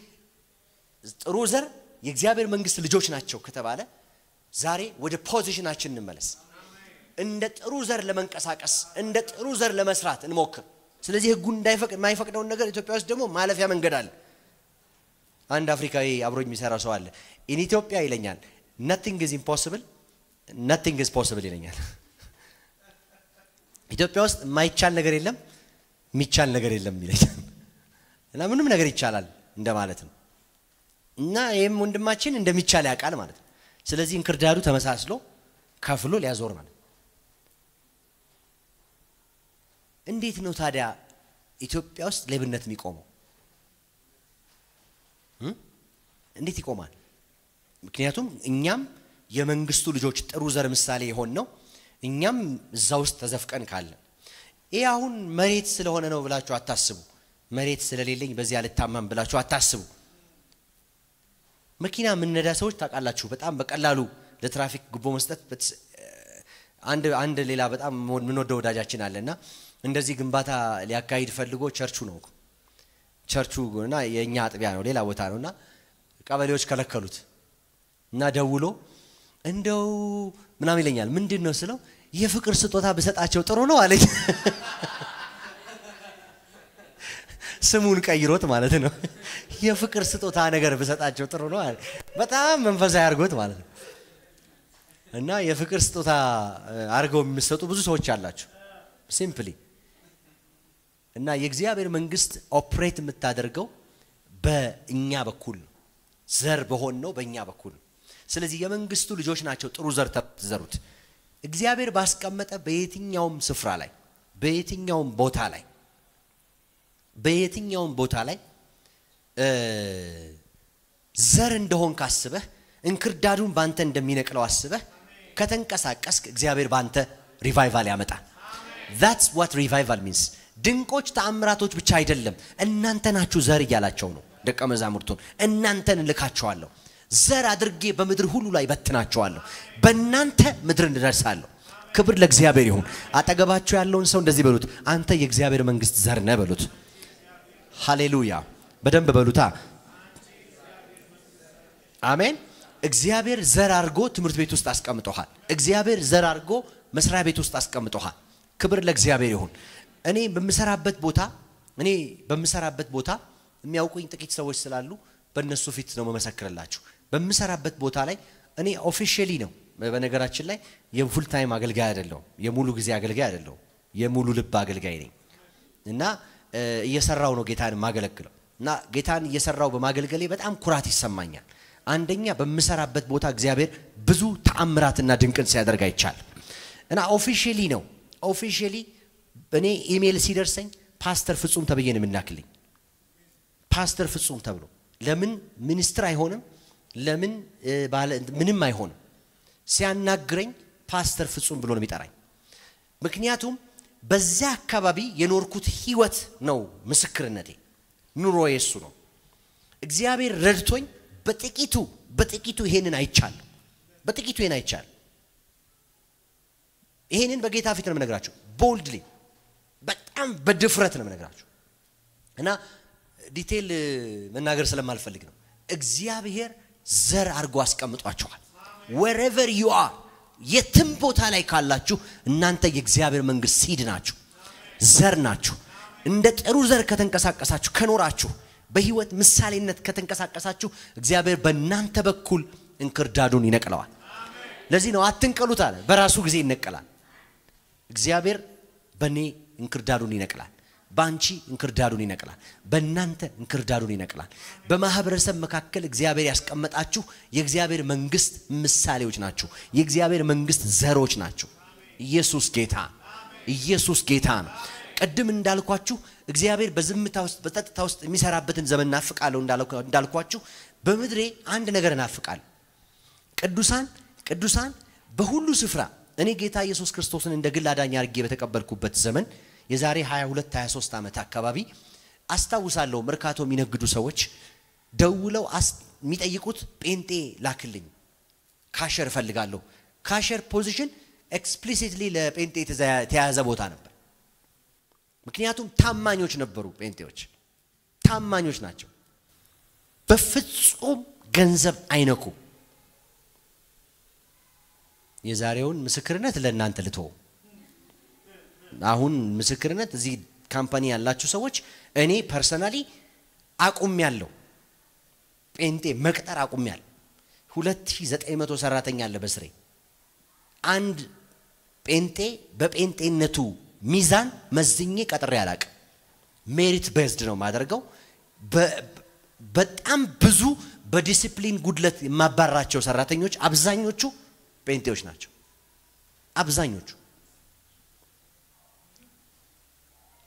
ጥሩ ዘር የእግዚአብሔር መንግስት ልጆች ናቸው ከተባለ ዛሬ ወደ position ኣችን እንመለስ። እንደ ጥሩ ዘር ለመንቀሳቀስ እንደ ጥሩ ዘር ለመስራት እንሞክር። ስለዚህ ህጉን የማይፈቅደውን ነገር ኢትዮጵያ ውስጥ ደግሞ ማለፊያ መንገድ አለ። አንድ አፍሪካዊ አብሮኝ የሚሰራ ሰው አለ። in Ethiopia ይለኛል nothing is impossible nothing is possible ይለኛል። ኢትዮጵያ ውስጥ የማይቻል ነገር የለም፣ የሚቻል ነገር የለም ይለኛል። እና ምንም ነገር ይቻላል እንደማለት ነው። እና ይህም ወንድማችን እንደሚቻል ያውቃል ማለት ነው። ስለዚህ እንክርዳዱ ተመሳስሎ ከፍሎ ሊያዞር ማለት ነው። እንዴት ነው ታዲያ ኢትዮጵያ ውስጥ ሌብነት የሚቆመው? እንዴት ይቆማል? ምክንያቱም እኛም የመንግስቱ ልጆች ጥሩ ዘር ምሳሌ የሆን ነው። እኛም እዛ ውስጥ ተዘፍቀን ካለን ይህ አሁን መሬት ስለሆነ ነው ብላችሁ አታስቡ። መሬት ስለሌለኝ በዚህ አልታማም ብላችሁ አታስቡ። መኪና የምንነዳ ሰዎች ታውቃላችሁ፣ በጣም በቀላሉ ለትራፊክ ጉቦ መስጠት አንድ ሌላ በጣም የምንወደው ወዳጃችን አለና እንደዚህ ግንባታ ሊያካሂድ ፈልጎ ቸርቹ ነው ቸርቹ እና የእኛ አጥቢያ ነው ሌላ ቦታ ነው እና ቀበሌዎች ከለከሉት እና ደውሎ እንደው ምናምን ይለኛል ምንድን ነው ስለው የፍቅር ስጦታ ብሰጣቸው ጥሩ ነው አለኝ ስሙን ቀይሮት ማለት ነው። የፍቅር ስጦታ ነገር ብሰጣቸው ጥሩ ነው በጣም መንፈሳዊ አድርጎት ማለት ነው። እና የፍቅር ስጦታ አድርገው የሚሰጡ ብዙ ሰዎች አላቸው። simply እና የእግዚአብሔር መንግስት operate የምታደርገው በእኛ በኩል ነው። ዘር በሆንነው በእኛ በኩል ነው። ስለዚህ የመንግስቱ ልጆች ናቸው ጥሩ ዘር ተዘሩት። እግዚአብሔር ባስቀመጠ በየትኛውም ስፍራ ላይ በየትኛውም ቦታ ላይ በየትኛውም ቦታ ላይ ዘር እንደሆን ካስበህ እንክርዳዱን ባንተ እንደሚነቅለው አስበህ ከተንቀሳቀስክ እግዚአብሔር ባንተ revival ያመጣል። that's what revival means። ድንቆች ተአምራቶች ብቻ አይደለም፣ እናንተ ናችሁ ዘር እያላቸው ነው ደቀ መዛሙርቱን። እናንተን እልካቸዋለሁ፣ ዘር አድርጌ በምድር ሁሉ ላይ በትናቸዋለሁ፣ በእናንተ ምድር እንደርሳለሁ። ክብር ለእግዚአብሔር ይሁን። አጠገባቸው ያለውን ሰው እንደዚህ በሉት፣ አንተ የእግዚአብሔር መንግስት ዘር ነህ በሉት። ሃሌሉያ! በደንብ በሉታ። አሜን። እግዚአብሔር ዘር አድርጎ ትምህርት ቤት ውስጥ አስቀምጦሃል። እግዚአብሔር ዘር አድርጎ መስሪያ ቤት ውስጥ አስቀምጦሃል። ክብር ለእግዚአብሔር ይሁን። እኔ በምሰራበት ቦታ እኔ በምሰራበት ቦታ የሚያውቁኝ ጥቂት ሰዎች ስላሉ በእነሱ ፊት ነው የምመሰክርላችሁ። በምሰራበት ቦታ ላይ እኔ officially ነው በነገራችን ላይ የ full time አገልጋይ አይደለሁም። የሙሉ ጊዜ አገልጋይ አይደለሁም። የሙሉ ልብ አገልጋይ ነኝ እና እየሰራው ነው ጌታን የማገለግለው እና ጌታን እየሰራው በማገልገሌ በጣም ኩራት ይሰማኛል። አንደኛ በምሰራበት ቦታ እግዚአብሔር ብዙ ተአምራትና ድንቅን ሲያደርግ አይቻለሁ እና officially ነው officially እኔ ኢሜይል ሲደርሰኝ ፓስተር ፍጹም ተብዬ ነው የሚላክልኝ። ፓስተር ፍጹም ተብሎ ለምን ሚኒስትር አይሆንም? ለምን ምንም አይሆንም? ሲያናግረኝ ፓስተር ፍጹም ብሎ ነው የሚጠራኝ። ምክንያቱም በዚያ አካባቢ የኖርኩት ህይወት ነው ምስክርነቴ። ኑሮ የሱ ነው። እግዚአብሔር ረድቶኝ በጥቂቱ በጥቂቱ ይሄንን አይቻለሁ። በጥቂቱ ይሄን አይቻለሁ። ይሄንን በጌታ ፊት ነው የምነግራችሁ። boldly በጣም በድፍረት ነው የምነግራችሁ እና detail መናገር ስለማልፈልግ ነው። እግዚአብሔር ዘር አድርጎ አስቀምጧችኋል። wherever you are የትም ቦታ ላይ ካላችሁ እናንተ የእግዚአብሔር መንግስት seed ናችሁ፣ ዘር ናችሁ። እንደ ጥሩ ዘር ከተንቀሳቀሳችሁ ከኖራችሁ በህይወት ምሳሌነት ከተንቀሳቀሳችሁ እግዚአብሔር በእናንተ በኩል እንክርዳዱን ይነቅለዋል። ለዚህ ነው አትንቀሉት አለ። በራሱ ጊዜ ይነቀላል። እግዚአብሔር በእኔ እንክርዳዱን ይነቅላል። በአንቺ እንክርዳዱን ይነቅላል። በእናንተ እንክርዳዱን ይነቅላል። በማህበረሰብ መካከል እግዚአብሔር ያስቀመጣችሁ የእግዚአብሔር መንግስት ምሳሌዎች ናችሁ። የእግዚአብሔር መንግስት ዘሮች ናቸው። ኢየሱስ ጌታ ኢየሱስ ጌታ ነው። ቅድም እንዳልኳችሁ እግዚአብሔር በዝምታ ውስጥ በጸጥታ ውስጥ የሚሰራበትን ዘመን እናፍቃለሁ እንዳልኳችሁ በምድሬ አንድ ነገር እናፍቃለሁ። ቅዱሳን ቅዱሳን በሁሉ ስፍራ እኔ ጌታ ኢየሱስ ክርስቶስን እንደ ግል አዳኝ አድርጌ በተቀበልኩበት ዘመን የዛሬ 22 23 ዓመት አካባቢ አስታውሳለሁ። መርካቶ የሚነግዱ ሰዎች ደውለው የሚጠይቁት ጴንጤ ላክልኝ፣ cashier እፈልጋለሁ። cashier position explicitly ለጴንጤ የተያዘ ቦታ ነበር። ምክንያቱም ታማኞች ነበሩ። ጴንጤዎች ታማኞች ናቸው። በፍጹም ገንዘብ አይነኩ። የዛሬውን ምስክርነት ለእናንተ ልተወው። አሁን ምስክርነት እዚህ company ያላችሁ ሰዎች እኔ personally አቁም ያለው ጴንጤ መቅጠር አቁም ያለው 2900 ሰራተኛ አለ በስሬ አንድ ጴንጤ በጴንጤነቱ ሚዛን መዝኜ ቀጥሬ አላቅም። merit based ነው የማደርገው። በጣም ብዙ በዲሲፕሊን ጉድለት የማባራቸው ሰራተኞች አብዛኞቹ ጴንጤዎች ናቸው። አብዛኞቹ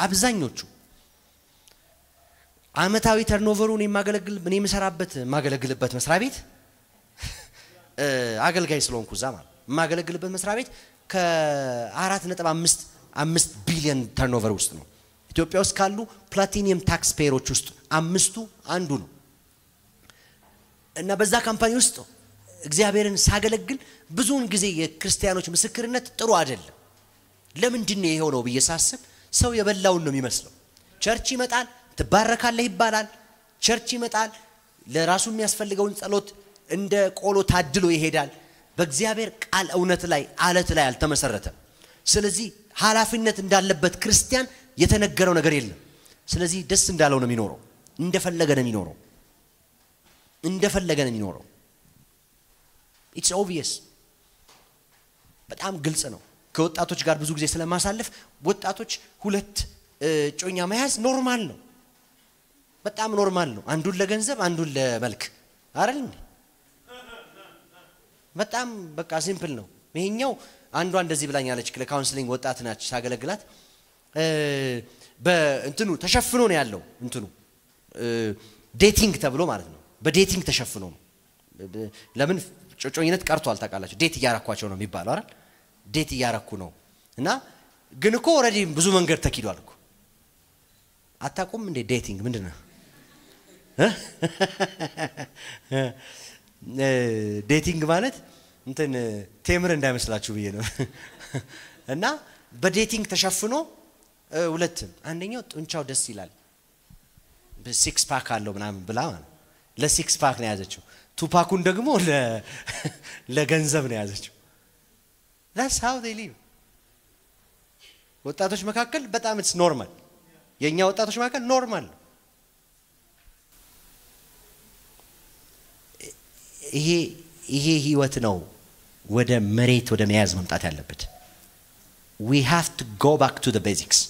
አብዛኞቹ አመታዊ turnover ኡን የማገለግል እኔ የምሰራበት የማገለግልበት መስሪያ ቤት አገልጋይ ስለሆንኩ እዛ ማለት የማገለግልበት መስሪያ ቤት ከአራት ነጥብ አምስት አምስት ቢሊዮን turnover ውስጥ ነው። ኢትዮጵያ ውስጥ ካሉ platinum tax payer ኦች ውስጥ አምስቱ አንዱ ነው እና በዛ company ውስጥ እግዚአብሔርን ሳገለግል ብዙውን ጊዜ የክርስቲያኖች ምስክርነት ጥሩ አይደለም። ለምንድን ነው የሆነው ብዬ ሳስብ ሰው የበላውን ነው የሚመስለው። church ይመጣል፣ ትባረካለህ ይባላል። church ይመጣል፣ ለራሱ የሚያስፈልገውን ጸሎት እንደ ቆሎ ታድሎ ይሄዳል። በእግዚአብሔር ቃል እውነት ላይ አለት ላይ አልተመሰረተም። ስለዚህ ኃላፊነት እንዳለበት ክርስቲያን የተነገረው ነገር የለም። ስለዚህ ደስ እንዳለው ነው የሚኖረው። እንደፈለገ ነው የሚኖረው። እንደፈለገ ነው የሚኖረው። it's obvious በጣም ግልጽ ነው። ከወጣቶች ጋር ብዙ ጊዜ ስለማሳልፍ ወጣቶች ሁለት እጮኛ መያዝ normal ነው። በጣም normal ነው። አንዱን ለገንዘብ አንዱን ለመልክ አይደል? በጣም በቃ simple ነው። ይሄኛው አንዷ እንደዚህ ብላኛለች። ለ counseling ወጣት ናት ሳገለግላት በእንትኑ ተሸፍኖ ነው ያለው እንትኑ dating ተብሎ ማለት ነው። በ dating ተሸፍኖ ነው። ለምን እጮኝነት ቀርቷል ታውቃላችሁ። date እያረኳቸው ነው የሚባለው አይደል? date እያረኩ ነው እና ግን እኮ already ብዙ መንገድ ተኪዷል እኮ አታውቁም እንዴ? dating ምንድን ነው? dating ማለት እንትን ቴምር እንዳይመስላችሁ ብዬ ነው። እና በ dating ተሸፍኖ ሁለትም አንደኛው ጡንቻው ደስ ይላል six pack አለው ምናምን ብላ ለ six pack ነው የያዘችው። two pack ኡን ደግሞ ለገንዘብ ነው የያዘችው። that's how they live ወጣቶች መካከል በጣም it's normal። የእኛ ወጣቶች መካከል normal ነው። ይሄ ይሄ ህይወት ነው ወደ መሬት ወደ መያዝ መምጣት ያለበት። we have to go back to basics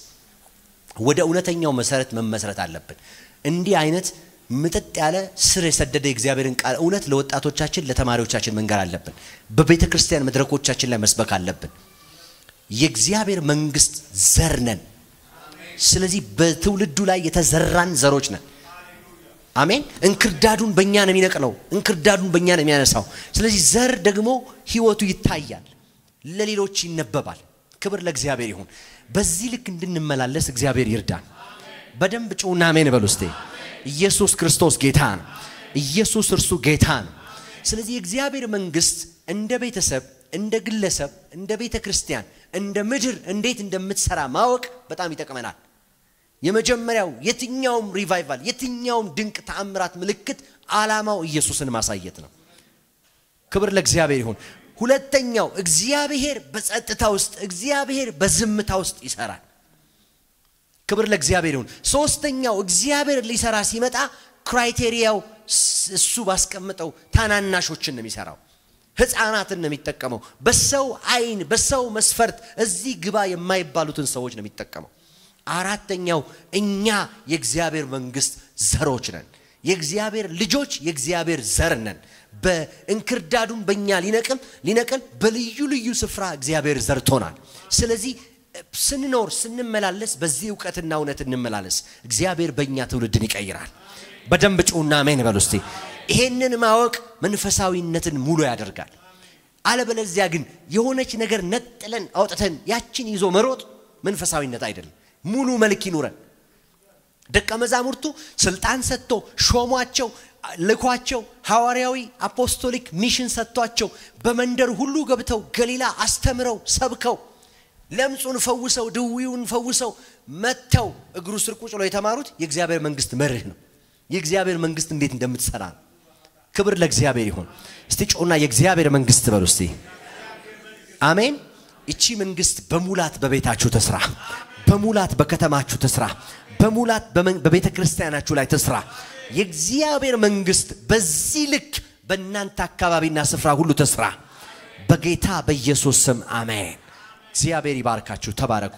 ወደ እውነተኛው መሰረት መመስረት አለብን። እንዲህ አይነት ምጥጥ ያለ ስር የሰደደ የእግዚአብሔርን ቃል እውነት ለወጣቶቻችን ለተማሪዎቻችን መንገር አለብን። በቤተ ክርስቲያን መድረኮቻችን ላይ መስበክ አለብን። የእግዚአብሔር መንግስት ዘር ነን። ስለዚህ በትውልዱ ላይ የተዘራን ዘሮች ነን። አሜን። እንክርዳዱን በእኛ ነው የሚነቅለው፣ እንክርዳዱን በእኛ ነው የሚያነሳው። ስለዚህ ዘር ደግሞ ህይወቱ ይታያል፣ ለሌሎች ይነበባል። ክብር ለእግዚአብሔር ይሁን። በዚህ ልክ እንድንመላለስ እግዚአብሔር ይርዳን። በደንብ ጩና አሜን በሉ እስቴ። ኢየሱስ ክርስቶስ ጌታ ነው። ኢየሱስ እርሱ ጌታ ነው። ስለዚህ የእግዚአብሔር መንግስት እንደ ቤተሰብ፣ እንደ ግለሰብ፣ እንደ ቤተ ክርስቲያን፣ እንደ ምድር እንዴት እንደምትሰራ ማወቅ በጣም ይጠቅመናል። የመጀመሪያው የትኛውም ሪቫይቫል የትኛውም ድንቅ ተአምራት ምልክት ዓላማው ኢየሱስን ማሳየት ነው። ክብር ለእግዚአብሔር ይሁን። ሁለተኛው እግዚአብሔር በጸጥታ ውስጥ እግዚአብሔር በዝምታ ውስጥ ይሰራል። ክብር ለእግዚአብሔር ይሁን። ሶስተኛው እግዚአብሔር ሊሰራ ሲመጣ criteria ው እሱ ባስቀመጠው ታናናሾችን ነው የሚሰራው። ህፃናትን ነው የሚጠቀመው። በሰው አይን በሰው መስፈርት እዚህ ግባ የማይባሉትን ሰዎች ነው የሚጠቀመው። አራተኛው እኛ የእግዚአብሔር መንግስት ዘሮች ነን። የእግዚአብሔር ልጆች የእግዚአብሔር ዘር ነን። በእንክርዳዱን በእኛ ሊነቅል ሊነቅል በልዩ ልዩ ስፍራ እግዚአብሔር ዘርቶናል። ስለዚህ ስንኖር ስንመላለስ በዚህ እውቀትና እውነት እንመላለስ። እግዚአብሔር በእኛ ትውልድን ይቀይራል። በደንብ ጩኹና አሜን በሉ እስቲ። ይሄንን ማወቅ መንፈሳዊነትን ሙሉ ያደርጋል። አለበለዚያ ግን የሆነች ነገር ነጥለን አውጥተን ያችን ይዞ መሮጥ መንፈሳዊነት አይደለም። ሙሉ መልክ ይኑረን። ደቀ መዛሙርቱ ስልጣን ሰጥቶ ሾሟቸው፣ ልኳቸው ሐዋርያዊ apostolic mission ሰጥቷቸው በመንደር ሁሉ ገብተው ገሊላ አስተምረው ሰብከው ለምጹን ፈውሰው ድዊውን ፈውሰው መጥተው እግሩ ስር ቁጭ ብለው የተማሩት የእግዚአብሔር መንግስት መርህ ነው። የእግዚአብሔር መንግስት እንዴት እንደምትሰራ ነው። ክብር ለእግዚአብሔር ይሁን። እስቲ ጮና የእግዚአብሔር መንግስት በሉ እስቲ አሜን። እቺ መንግስት በሙላት በቤታችሁ ትስራ፣ በሙላት በከተማችሁ ትስራ፣ በሙላት በቤተ ክርስቲያናችሁ ላይ ትስራ። የእግዚአብሔር መንግስት በዚህ ልክ በእናንተ አካባቢና ስፍራ ሁሉ ትስራ። በጌታ በኢየሱስ ስም አሜን። እግዚአብሔር ይባርካችሁ። ተባረኩ።